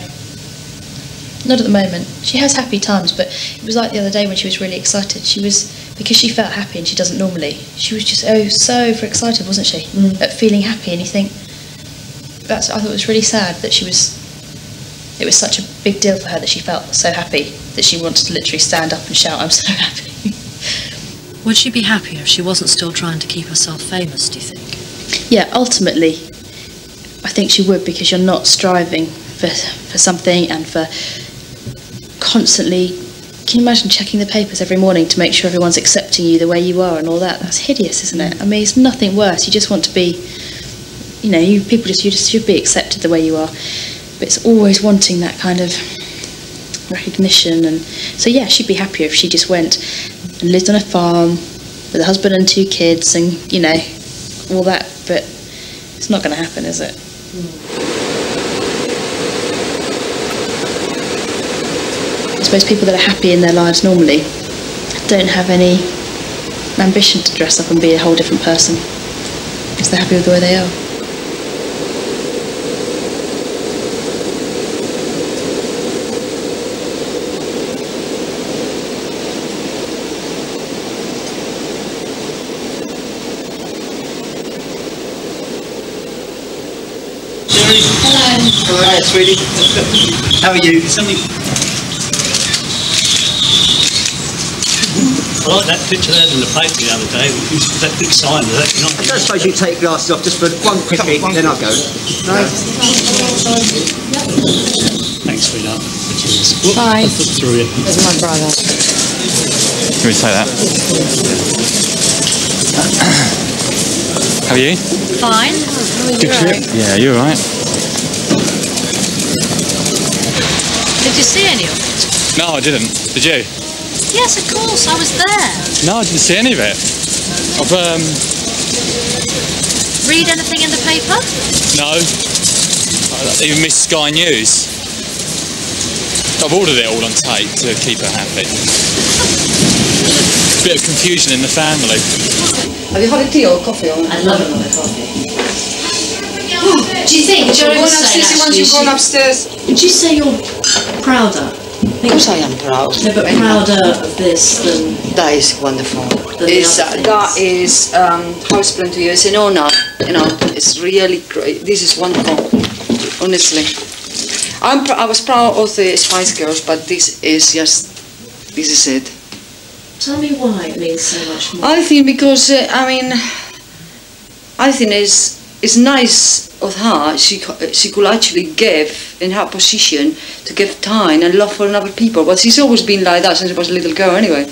Not at the moment. She has happy times, but it was like the other day when she was really excited. She was, because she felt happy and she doesn't normally, she was just, oh, so overexcited, wasn't she? Mm. At feeling happy, and you think, that's, I thought it was really sad that she was, it was such a big deal for her that she felt so happy that she wanted to literally stand up and shout, I'm so happy. Would she be happier if she wasn't still trying to keep herself famous, do you think? Yeah, ultimately, I think she would because you're not striving for, for something and for constantly. Can you imagine checking the papers every morning to make sure everyone's accepting you the way you are and all that? That's hideous, isn't it? I mean, it's nothing worse. You just want to be, you know, you people just you just should be accepted the way you are. But it's always wanting that kind of recognition and so yeah, she'd be happier if she just went and lived on a farm with a husband and two kids and you know all that. But it's not going to happen, is it? I suppose people that are happy in their lives normally don't have any ambition to dress up and be a whole different person because they're happy with the way they are. Hi, sweetie. How are you? Something. I like that picture there in the paper the other day. with That big sign. That not. I don't suppose you take glasses off just for one quickie, then I'll go. No? Thanks, sweetheart. Cheers. Bye. I'll put through it. There's my brother. Can we say that? How are you? Fine. Good trip? Yeah, you're alright. Did you see any of it? No, I didn't. Did you? Yes, of course. I was there. No, I didn't see any of it. I've, um, Read anything in the paper? no. I even missed Sky News. I've ordered it all on tape to keep her happy. Bit of confusion in the family. Have you had a tea or coffee? Or? I love another coffee. Do you think Shall we go upstairs once you've gone upstairs? Would you say you're prouder? Of course I am proud. No, but prouder of this than That is wonderful. Than the It's, other uh, that is um, house plant to you. It's an honor. You know, it's really great. This is wonderful. Honestly, I'm. Pr- I was proud of the Spice Girls, but this is just. This is it. Tell me why it means so much more. I think because uh, I mean, I think it's it's nice of her. She she could actually give in her position to give time and love for other people. But she's always been like that since she was a little girl, anyway.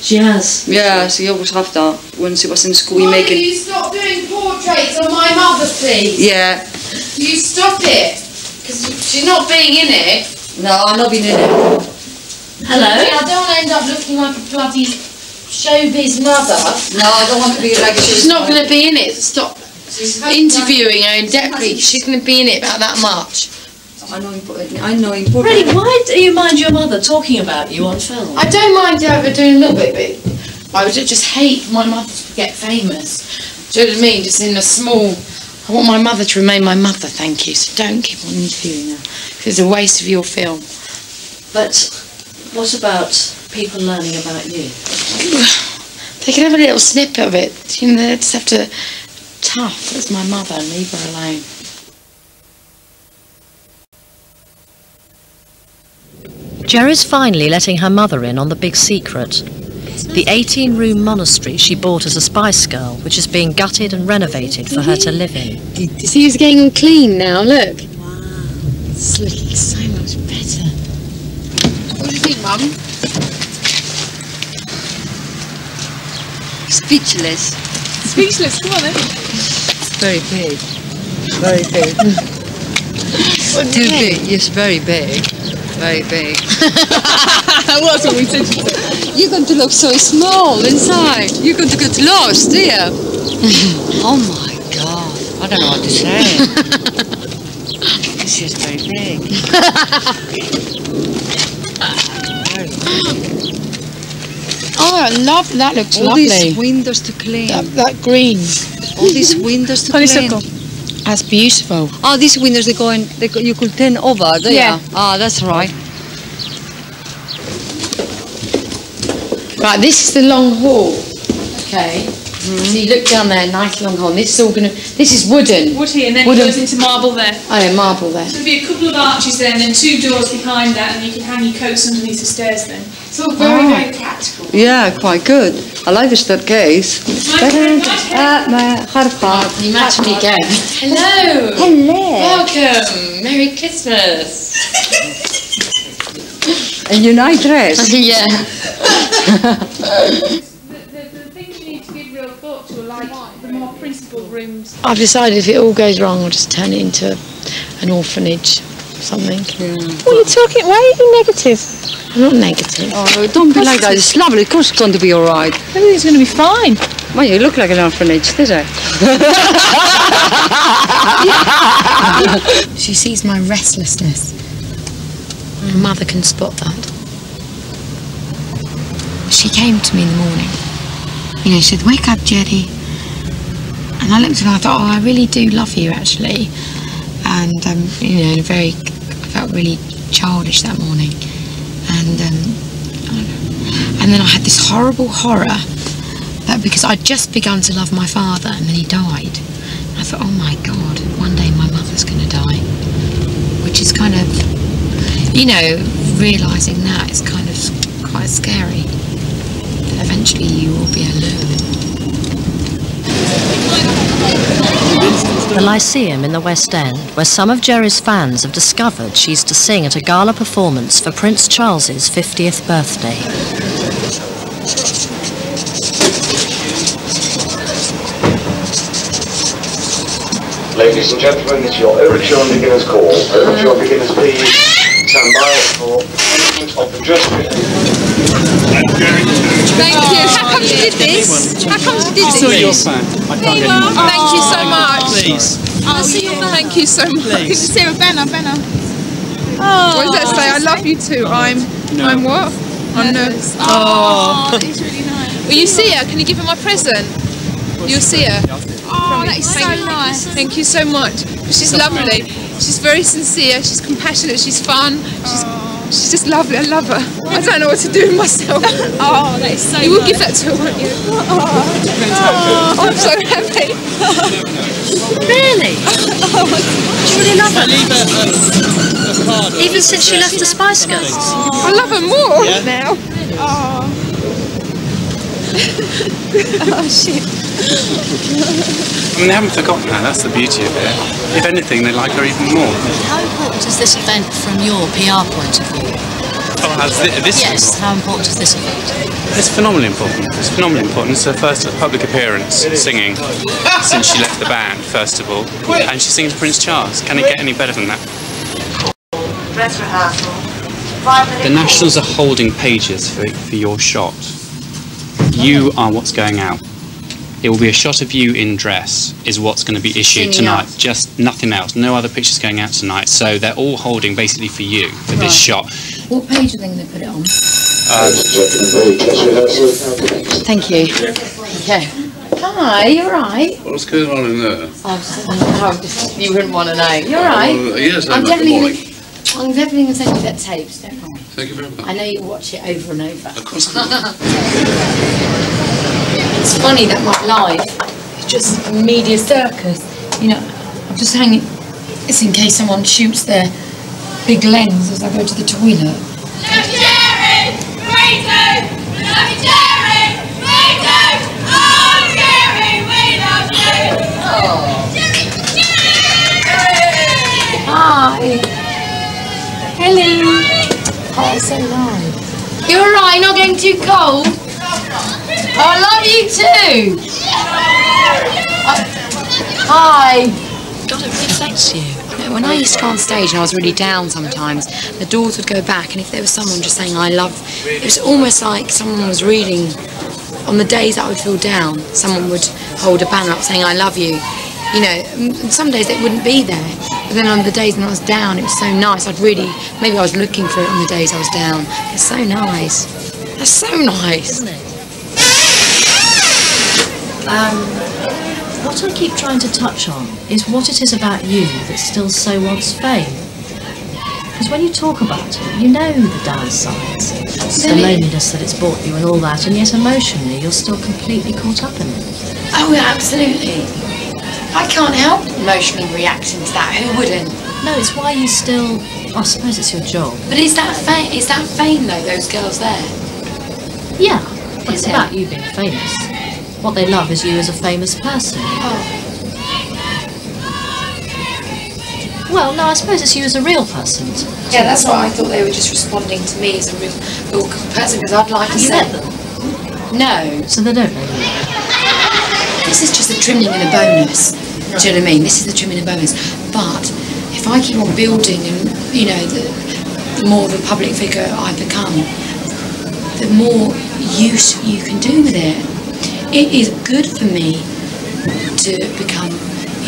She has. Yeah, she always have that when she was in school Why making. do you stop doing portraits of my mother, please? Yeah. You stop it. Because she's not being in it. No, I'm not being in it. Hello? I don't want to end up looking like a bloody showbiz mother. No, I don't want to be like a She's not going to be in it. Stop interviewing her in depth. She's going to be in it about that much. I know important. I know important. Really, why do you mind your mother talking about you on film? I don't mind her doing a little bit, but I would just hate my mother to get famous. Do you know what I mean? Just in a small. I want my mother to remain my mother, thank you. So don't keep on interviewing her. 'cause It's a waste of your film. But what about people learning about you? They can have a little snippet of it. You know, they just have to. Tough as my mother leave her alone. Geri's finally letting her mother in on the big secret. The 18 room monastery she bought as a Spice Girl, which is being gutted and renovated for her to live in. See, it's getting all clean now. Look. Wow. It's looking so much better. What do you think, Mum? Speechless. Speechless. Come on then. Very big. Very big. Too big. Yes, very big. Very big. What's what we said? You're going to look so small inside. You're going to get lost, dear. oh my God. I don't know what to say. it's just very big. I love that. Looks All lovely. these windows to clean. That, that green. All these windows to Honeysuckle. clean. That's beautiful. Oh, these windows, they go in, they go, you could turn over. There. Yeah. Ah, that's right. Right, this is the long hall. Okay. So you look down there, nice long hall. This is all gonna. This is wooden. Woody, and then Wooden. it goes into marble there. Oh, yeah, marble there. So there'll be a couple of arches there, and then two doors behind that, and you can hang your coats underneath the stairs then. It's all very, Ah. very practical. Yeah, quite good. I like the staircase. Ah, my heart You imagine me again. Hello. Hello. Welcome. Merry Christmas. And your night dress. yeah. The things you need to give real thought to are like the more principled rooms. I've decided if it all goes wrong, I'll just turn it into an orphanage or something. What are you talking? Why are you negative? I'm not negative. Oh, don't be like that. It's lovely. Of course it's going to be all right. Everything's going to be fine. Well, you look like an orphanage, did I? she sees my restlessness. My mother can spot that. She came to me in the morning. You know, she said, wake up, Geri. And I looked at her and I thought, oh, I really do love you, actually. And, um, you know, in a very, I felt really childish that morning. And, um, and then I had this horrible horror that because I'd just begun to love my father and then he died. I thought, oh my God, one day my mother's going to die. Which is kind of, you know, realising that is kind of quite scary. That eventually you will be alone. The Lyceum in the West End, where some of Geri's fans have discovered she's to sing at a gala performance for Prince Charles's 50th birthday. Ladies and gentlemen, it's your overture on beginner's call. Overture on beginners, please. Stand by for of the dress. Thank you. How come you did this? How come you did So this? your fan. I can't get any. Thank you so much. Please. Thank you oh, so much. Please. Sarah Benner, Benner. Oh. What does that say? I love you too. I'm. I'm what? I'm nervous. Oh. oh it's really nice. Will you see her? Can you give her my present? You'll see her. Oh, that is so nice. Thank you so much. She's lovely. She's very sincere. She's compassionate. She's fun. She's, she's just lovely. I love her. I don't know what to do with myself. Oh, that is so You will nice. give that to her, won't you? Oh, I'm so happy. Really? Do you really love um, her? Even since she left the Spice Girls? I love her more now. Oh. Oh shit. I mean, they haven't forgotten her. That's the beauty of it. If anything, they like her even more. How important is this event from your PR point of view? Oh, how's thi- this? Yes, how important is this event? It's phenomenally important. It's phenomenally important. It's her first public appearance singing since she left the band, first of all. And she's singing to Prince Charles. Can it get any better than that? Dress rehearsal. Five minutes. The Nationals are holding pages for, for your shot. You are what's going out. It will be a shot of you in dress, is what's going to be issued Singing tonight. out. Just nothing else. No other pictures going out tonight. So they're all holding basically for you for Right. this shot. What page are they going to put it on? Um, Dress rehearsal is now commenced. Thank you. Okay. Hi, you alright? What's going on in there? Oh, just, you wouldn't want to know. You're alright. Well, yes, I'm I'm definitely good gonna, I'm definitely going to send you that tape, don't worry. Thank you very much. I know you watch it over and over. Of course It's funny that my life is just a media circus. You know, I'm just hanging. It's in case someone shoots their big lens as I go to the toilet. Love Geri! it! Love it, Geri! Oh, Geri! Hi. Hello. So. You're alright, not getting too cold? Oh, I love you too. Uh, hi. God, it really affects you. When I used to go on stage and I was really down sometimes, the doors would go back and if there was someone just saying I love, it was almost like someone was reading, on the days that I would feel down, someone would hold a banner up saying I love you. You know, some days it wouldn't be there. But then on the days when I was down, it was so nice. I'd really, maybe I was looking for it on the days I was down. It's so nice. That's so nice. Isn't it? Um, what I keep trying to touch on is what it is about you that still so wants fame. Because when you talk about it, you know the downsides, the Really? loneliness that it's brought you and all that, and yet emotionally you're still completely caught up in it. Oh, absolutely. I can't help emotionally reacting to that. Who wouldn't? No, it's why you still. I suppose it's your job. But is that fame? Is that fame though? Those girls there. Yeah. But it's about you being famous. What they love is you as a famous person. Oh. Well, no, I suppose it's you as a real person. Yeah, that's why I thought they were just responding to me as a real, real person because I'd like to Have you say. met them? No. So they don't know you. This is just a trimming and a bonus. Do you know what I mean? This is the trimming and bonus. But if I keep on building and, you know, the, the more of a public figure I become, the more use you can do with it. It is good for me to become,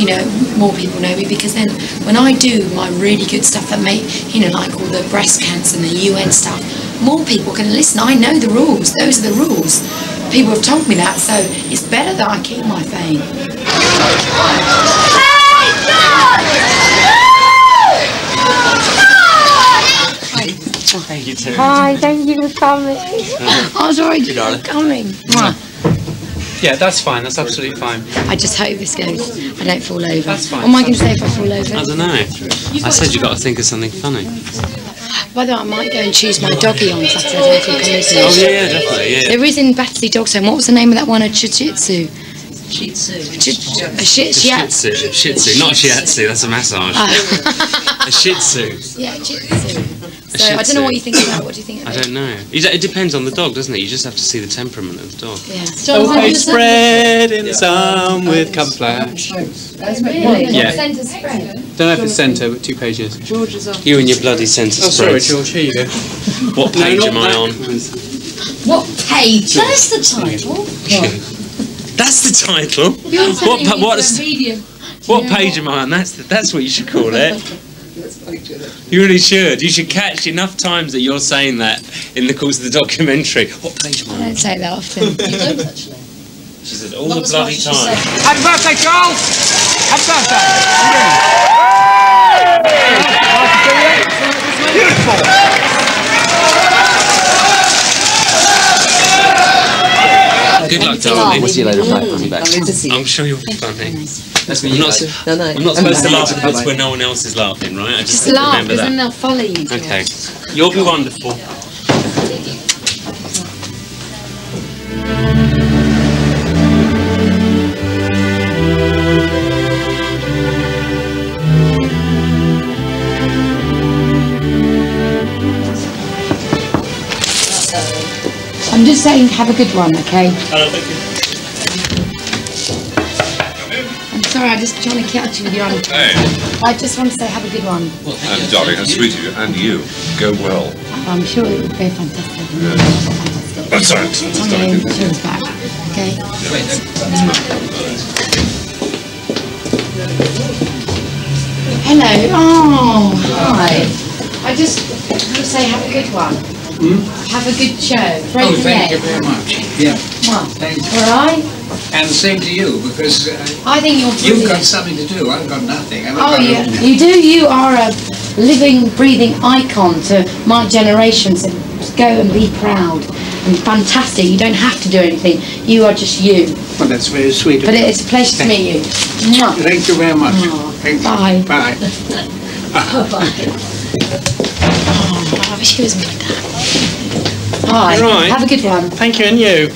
you know, more people know me because then when I do my really good stuff that make, you know, like all the breast cancer and the UN stuff, more people can listen. I know the rules. Those are the rules. People have told me that, so it's better that I keep my fame. Thank you, too. Hi, thank you for coming. I'm sorry You got it. coming. Yeah, that's fine. That's absolutely fine. I just hope this goes. I don't fall over. That's fine. What am I going to say if I fall over? I don't know. I said you've got to think of something funny. By the way, I might go and choose my doggy on Saturday if you come with me. Oh yeah, yeah, definitely, yeah. There is in Battersea Dog Home. What was the name of that one? A Jiu-Jitsu. Shih Tzu. A shih A Shih Tzu, Shih Tzu, not a Shiatsu. That's a massage. Ah. a Shih Tzu. Yeah, Jiu-Jitsu. So I don't know what you think about. What do you think? Of I don't know. It it depends on the dog, doesn't it? You just have to see the temperament of the dog. Yeah. Okay, spread in some with camouflage. Really? Yeah. Centre spread. Don't know if it's centre, but two pages. George is off. You and your bloody centre Oh, sorry. George. Here you go. What page not am I on? What page? That's the title. That's the title. You're What pa- me what it's is- a medium. What page am I on? That's the, that's what you should call it. You really should. You should catch enough times that you're saying that in the course of the documentary. What page am I I don't say that often. You don't actually. She said all the bloody time. Happy birthday, Joel! Happy birthday! Good luck, darling. We'll see you later, mate. I'll be back. I'm sure you'll be funny. Nice I'm not, No, no. I'm not supposed to laugh at bits Bye-bye. where no one else is laughing, right? I just, Just laugh remember because then that. they'll follow you. Okay. You'll be wonderful. I'm just saying, have a good one, okay? I'm sorry, I'm just trying to catch you with your own. Hey, I just want to say, have a good one. and darling, how sweet of you, and you. Go well. I'm sure it will be fantastic. I'm sorry. Okay, cheers back. Okay. Hello. Oh, hi. I just want to say, have a good one. Have a good show. Break Oh, thank you very much. Yeah, Well, thank you. all right. And the same to you, because uh, I think you're you've got something to do. I've got nothing. I've Oh, got yeah, you do. You are a living, breathing icon to my generation. So go and be proud and fantastic. You don't have to do anything. You are just you. Well, that's very sweet. But it's a pleasure to meet you. Mwah. Thank you very much. Oh, Thank you. bye. Bye. Oh, I wish he was my dad. Right. Have a good one. Thank you, and you.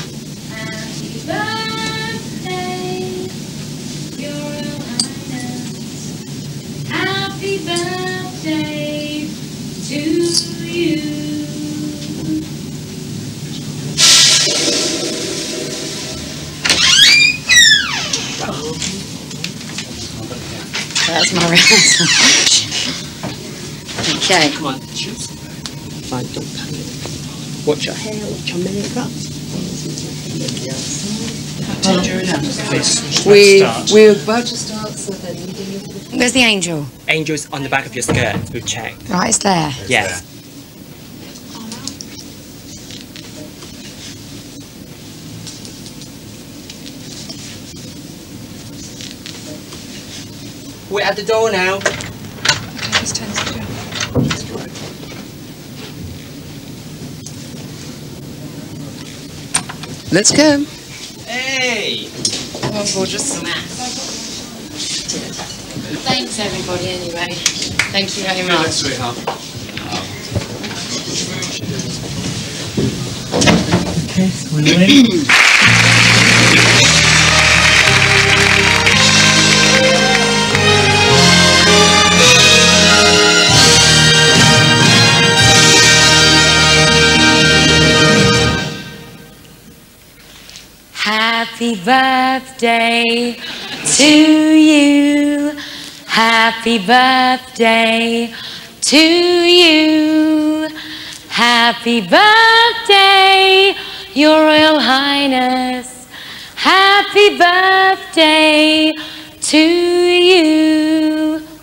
Happy birthday to you. That's my rehearsal. okay. Come on. Fine, don't panic. Watch your hair, watch your makeup. We, we're about to start, so then you do Where's the angel? Angel's on the back of your skirt. We've checked. Right, it's there. Yes. We're at the door now. Let's go. Hey! Oh, gorgeous. Thanks, everybody, anyway. Thank you very much. sweetheart. Kiss, we win. Happy birthday to you. Happy birthday to you. Happy birthday, Your Royal Highness. Happy birthday to you.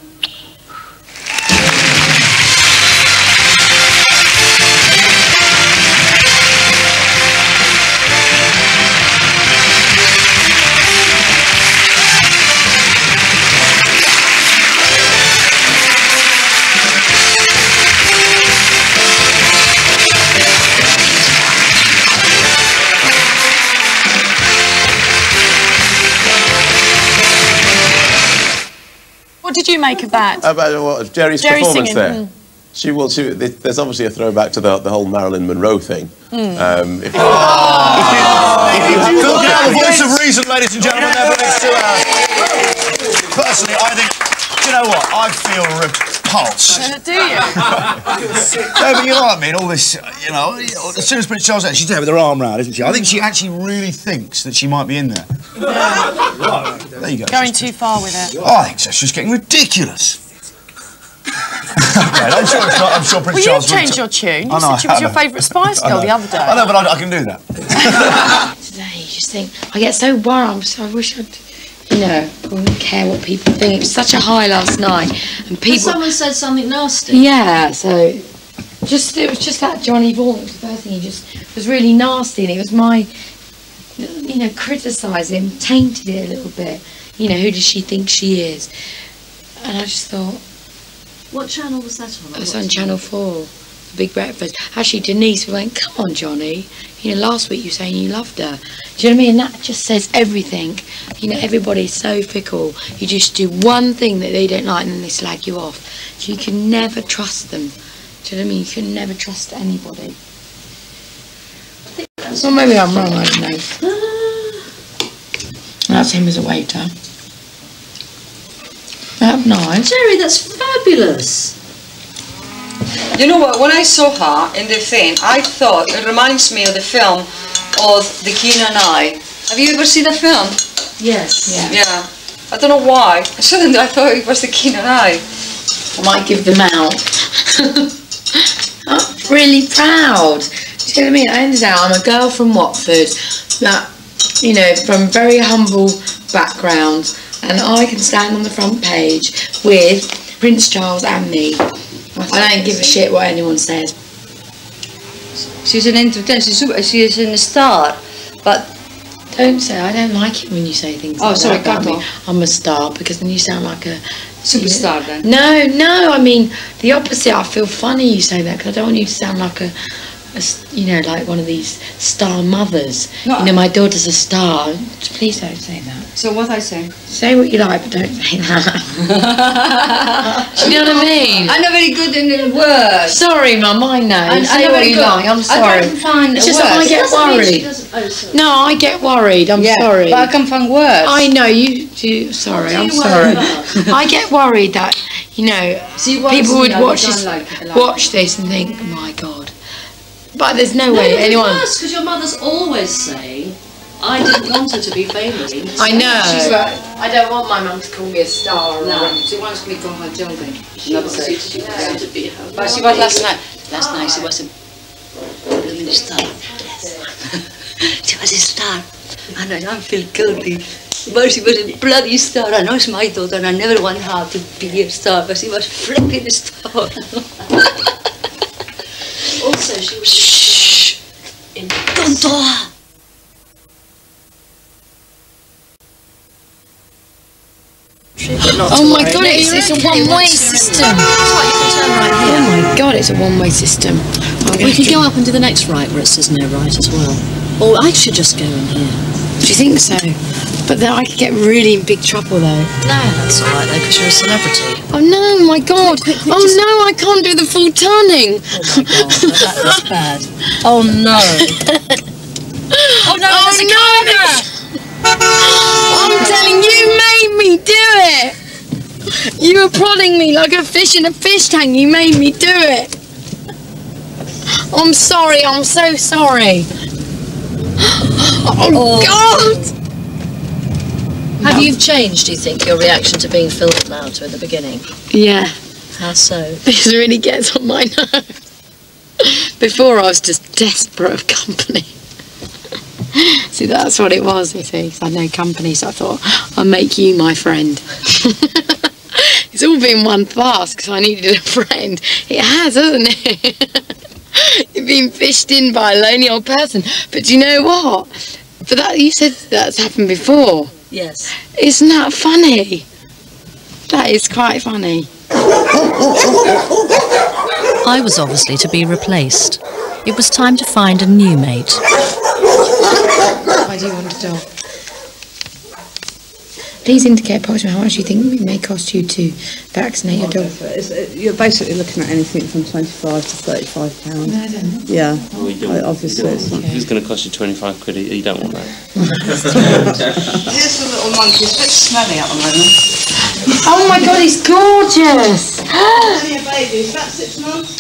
Make of that? About what Geri's Geri performance singing, there. mm. She will. She, there's obviously a throwback to the, the whole Marilyn Monroe thing. Mm. Um, if you, Phil Dow, the voice of reason, ladies and gentlemen, never next to us. Personally, I think, you know what? I feel repulsed. Do you? no, but you know what I mean. All this, you know, as soon as Prince Charles, she's there with her arm round, isn't she? I think she actually really thinks that she might be in there. There you go. Going too far with it. Oh, I think so. She's getting ridiculous. okay, I'm sure it's not. I'm sure Prince Well, Charles. you've changed your tune. You I know, said she was I your favourite Spice Girl the other day. I know, but I, I can do that. today. You just think, I get so warm, so, I wish I'd, you know, I wouldn't care what people think. It was such a high last night, and But people. someone said something nasty. Yeah, so just it was just that Johnny Vaughan. It was the first thing he just was really nasty, and it was my, you know, criticising him, tainted it a little bit. You know, who does she think she is? And I just thought, What channel was that on? it was on Channel Four, the Big Breakfast. Actually, Denise we went, "Come on, Johnny. You know, last week you were saying you loved her. Do you know what I mean? That just says everything. You know, everybody's so fickle. You just do one thing that they don't like, and then they slag you off. So you can never trust them. Do you know what I mean? You can never trust anybody. So maybe I'm wrong. I don't know. That's him as a waiter. That nice. Geri, that's fabulous. You know what? When I saw her in the thing, I thought it reminds me of the film of The King and I. Have you ever seen the film? Yes. Yeah. Yeah. I don't know why. Suddenly I thought it was The King and I. I might give them out. I'm really proud. Do you know what I mean? I understand. I'm a girl from Watford that, you know, from very humble background, and I can stand on the front page with Prince Charles and me. I don't give a shit what anyone says. She's an entertainer. She's, super, she is in a star. But Don't say. I don't like it when you say things Oh, like sorry, that me. I'm a star because then you sound like a Superstar, then. No, no. I mean the opposite. I feel funny you say that because I don't want you to sound like a, a s- you know, like one of these star mothers. No, you know, my daughter's a star. Please don't say that. So what I say? Say what you like, but don't say that. Do you know what I mean? I'm not very good in words. Sorry, Mum. I know. I- say I'm what you good. like. I'm I sorry. can't find it's just that I words. get Doesn't mean she worried. oh. No, I get worried. I'm Yeah, sorry. but I can find words. I know you do. Sorry, do I'm sorry. I get worried that you know So you people would watch this, like, like- watch this and think, oh "My God," but there's no, way it's anyone. worse because your mother's always saying, "I didn't want her to be famous." I know. She's like, I don't want my mum to call me a star. No. She wants me to go her jumping. she wants you to, she to be her. But she was last night. Last night she was a blooming star. she was a star. And I don't feel guilty. But she was a bloody star. I know it's my daughter and I never want her to be a star, but she was flipping a star. Also, she was. Shh. In Don't tell her. Oh my God! It's, it's a one-way system. Oh my God! It's a one-way system. I'm We gonna can go up and do the next right where it says no right as well. Or I should just go in here. Do you think so? But then I could get really in big trouble though. No, that's all right though, because you're a celebrity. Oh no, my God! oh no, I can't do the full turning. Oh my god, that, bad. Oh no. Oh no, oh, there's a oh, no, I'm telling you, you made me do it. You were prodding me like a fish in a fish tank. You made me do it. I'm sorry. I'm so sorry. Oh, oh, God. Have you changed, do you think, your reaction to being filmed now to in the beginning? Yeah. How so? This really gets on my nerves. Before I was just desperate of company. see, that's what it was, you see. 'cause I had no company, so I thought, I'll make you my friend. it's all been one fast because I needed a friend. It has, hasn't it? You've been fished in by a lonely old person. But do you know what? But that you said that's happened before. Yes. Isn't that funny? That is quite funny. I was obviously to be replaced. It was time to find a new mate. Why do you want a dog? Please indicate approximately how much you think it may cost you to vaccinate your oh, dog. It's, you're basically looking at anything from 25 to 35 pounds. No, I don't know. Yeah, Oh, you don't- I- obviously it's not. If it's going to cost you 25 quid, you you don't want that. Here's the little monkey. It's a bit smelly at the moment. Oh my god, he's gorgeous! Only a baby. Is that six months?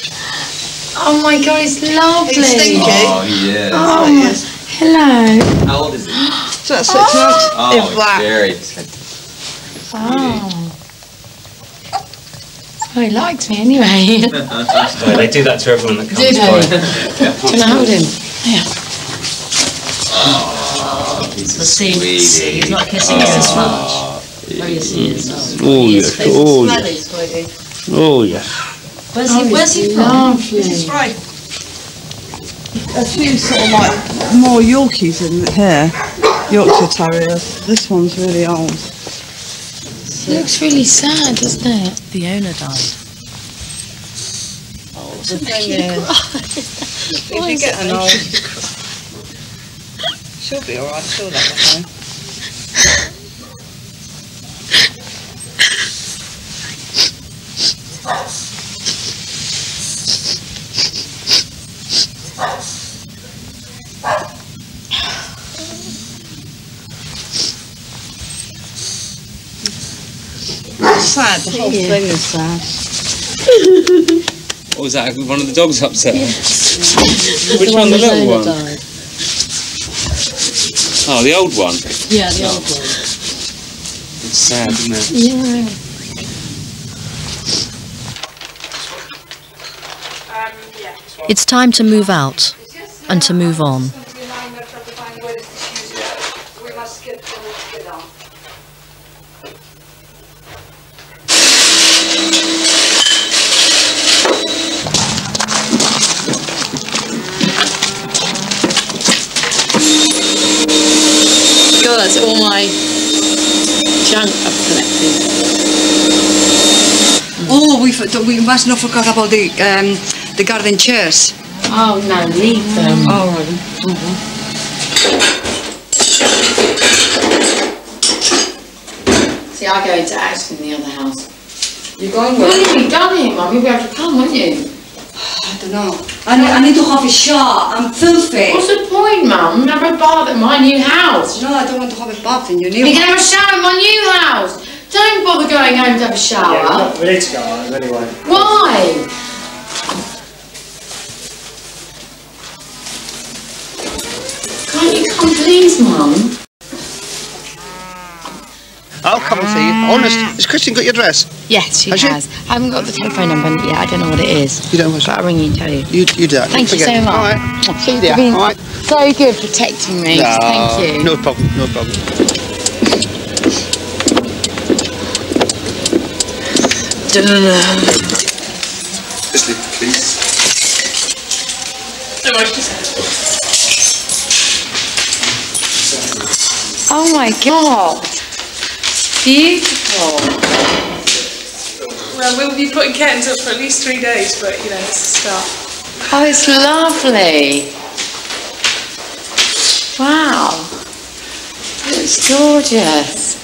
Oh my god, he's lovely! He's stinky. Oh, yeah. Oh my, hello! How old is he? So that's six months. Oh, oh if that. very. Oh. Oh, he likes me anyway. Well, they do that to everyone that comes Do they? by. Do you want to hold him? Yeah. Oh, he's a See, see, he's not kissing you as oh, much. Oh, yes, he is. Oh, yes. Oh, yes. Oh, yes. Where's he, oh, where's he from? Lovely. This is right. A few sort of like more Yorkies in here. Yorkshire Terriers. This one's really old. It looks really sad, doesn't it? The owner died. The thing is, if you get an old, she'll be alright. She'll have a home. It's sad. The whole thing is sad. What was that? One of the dogs upset? The Which one? The little owner one? died. Oh, the old one. Yeah, the old oh. one. It's sad, isn't it? Um, yeah. It's time to move out and to move on. God, that's all my junk I've collected. Oh, we we must not forget about the um, the garden chairs. Oh no, leave them. All right. See, I go into action in the other house. You're going Well, well. you've done it, Mum. You'll be able to come, won't you? I don't know. I need, I need to have a shower. I'm filthy. What's the point, Mum? Have a bath at my new house. No, I don't want to have a bath in your new You can have a shower at my new house. Don't bother going home to have a shower. Yeah, we need to go home anyway. Why? Can't you come, please, Mum? I'll come and see you. Ah. Honest. Has Christian got your address? Yes, she Has has. she? I haven't got the telephone number yet. I don't know what it is. You don't want But I'll ring you and tell you. You, you do that. Thank you so much. All right. See you there. All right. so good protecting me. No, Thank you. No problem. No problem. Just leave, please. Oh my god. Beautiful. Well, we'll be putting curtains up for at least three days, but you know, it's a start. Oh, it's lovely. Wow. It's gorgeous.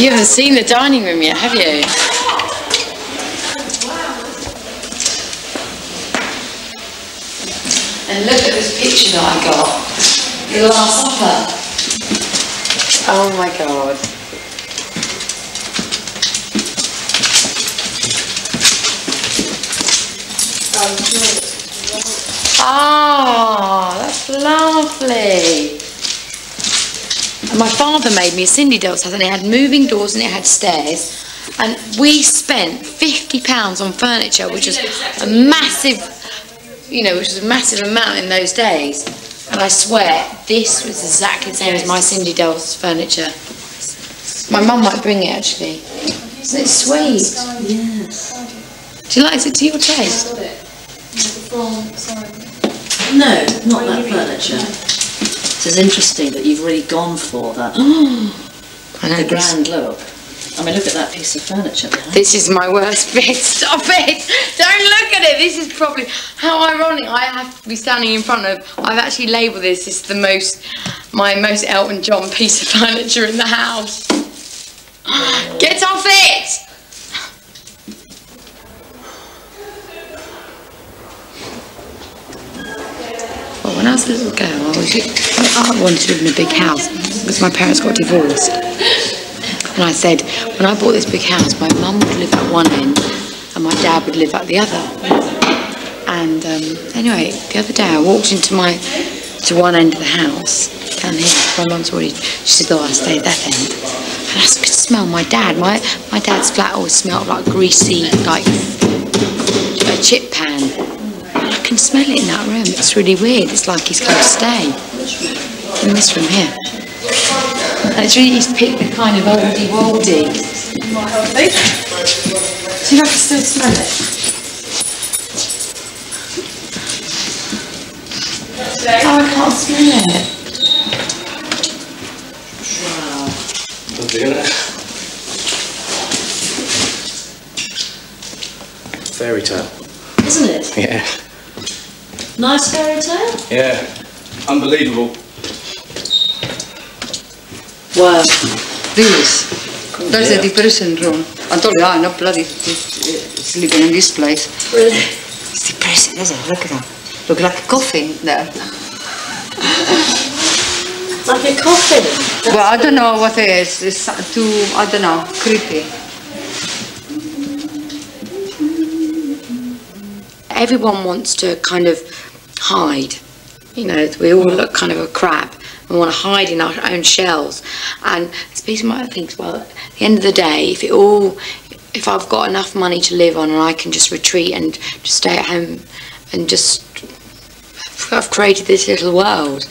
Carrie! haven't seen the dining room yet, have you? And look at this picture that I got. The Last Supper. Oh my god. Oh, ah, that's lovely. And my father made me a Sindy Doll's house and it had moving doors and it had stairs. And we spent £50 on furniture, which was a massive, you know, which was a massive amount in those days. And I swear, this was exactly the same as my Sindy Doll's furniture. My mum might bring it actually. Isn't it sweet? Yes. Do you like it to your taste? No, not that furniture. It is interesting that you've really gone for that. The this- grand look. I mean, look at that piece of furniture. This is my worst bit. Stop it! Don't look at it. This is probably how ironic. I have to be standing in front of. I've actually labelled this. This is the most, my most Elton John piece of furniture in the house. Get off it! Was a little girl, I wanted to live in a big house because my parents got divorced. And I said, when I bought this big house, my mum would live at one end and my dad would live at the other. And um, anyway, the other day I walked into my to one end of the house down here. My mum's already. She said, "Oh, I stay at that end." And I could smell my dad. My my dad's flat always smelled like greasy, like a chip pan. I can smell it in that room. It's really weird. It's like he's going to stay in this room here. And it's really he's picked the kind of oldie woldy. See if I can still smell it. Oh, I can't smell it. Fairy tale. Isn't it? Yeah. Nice fairy tale? Yeah. Unbelievable. Wow, this, that's a depression room. I told you, I'm not bloody sleeping in this place. Really? It's depressing, isn't it? Look at that. Look like a coffin there. Like a coffin. Well, I don't know what it is. It's too, I don't know, creepy. Everyone wants to kind of hide. You know, we all look kind of a crap and want to hide in our own shells. And it's piece of my thinks, well, at the end of the day, if it all, if I've got enough money to live on and I can just retreat and just stay at home and just, I've created this little world.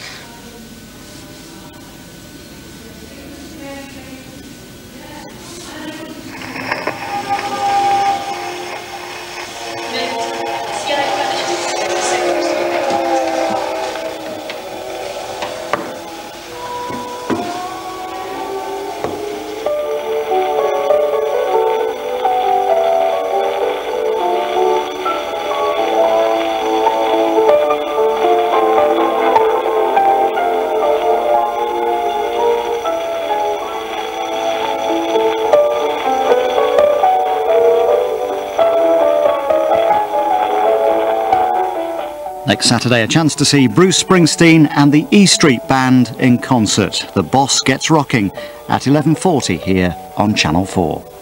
Next Saturday, a chance to see Bruce Springsteen and the E Street Band in concert. The Boss Gets Rocking at 11.40 here on Channel 4.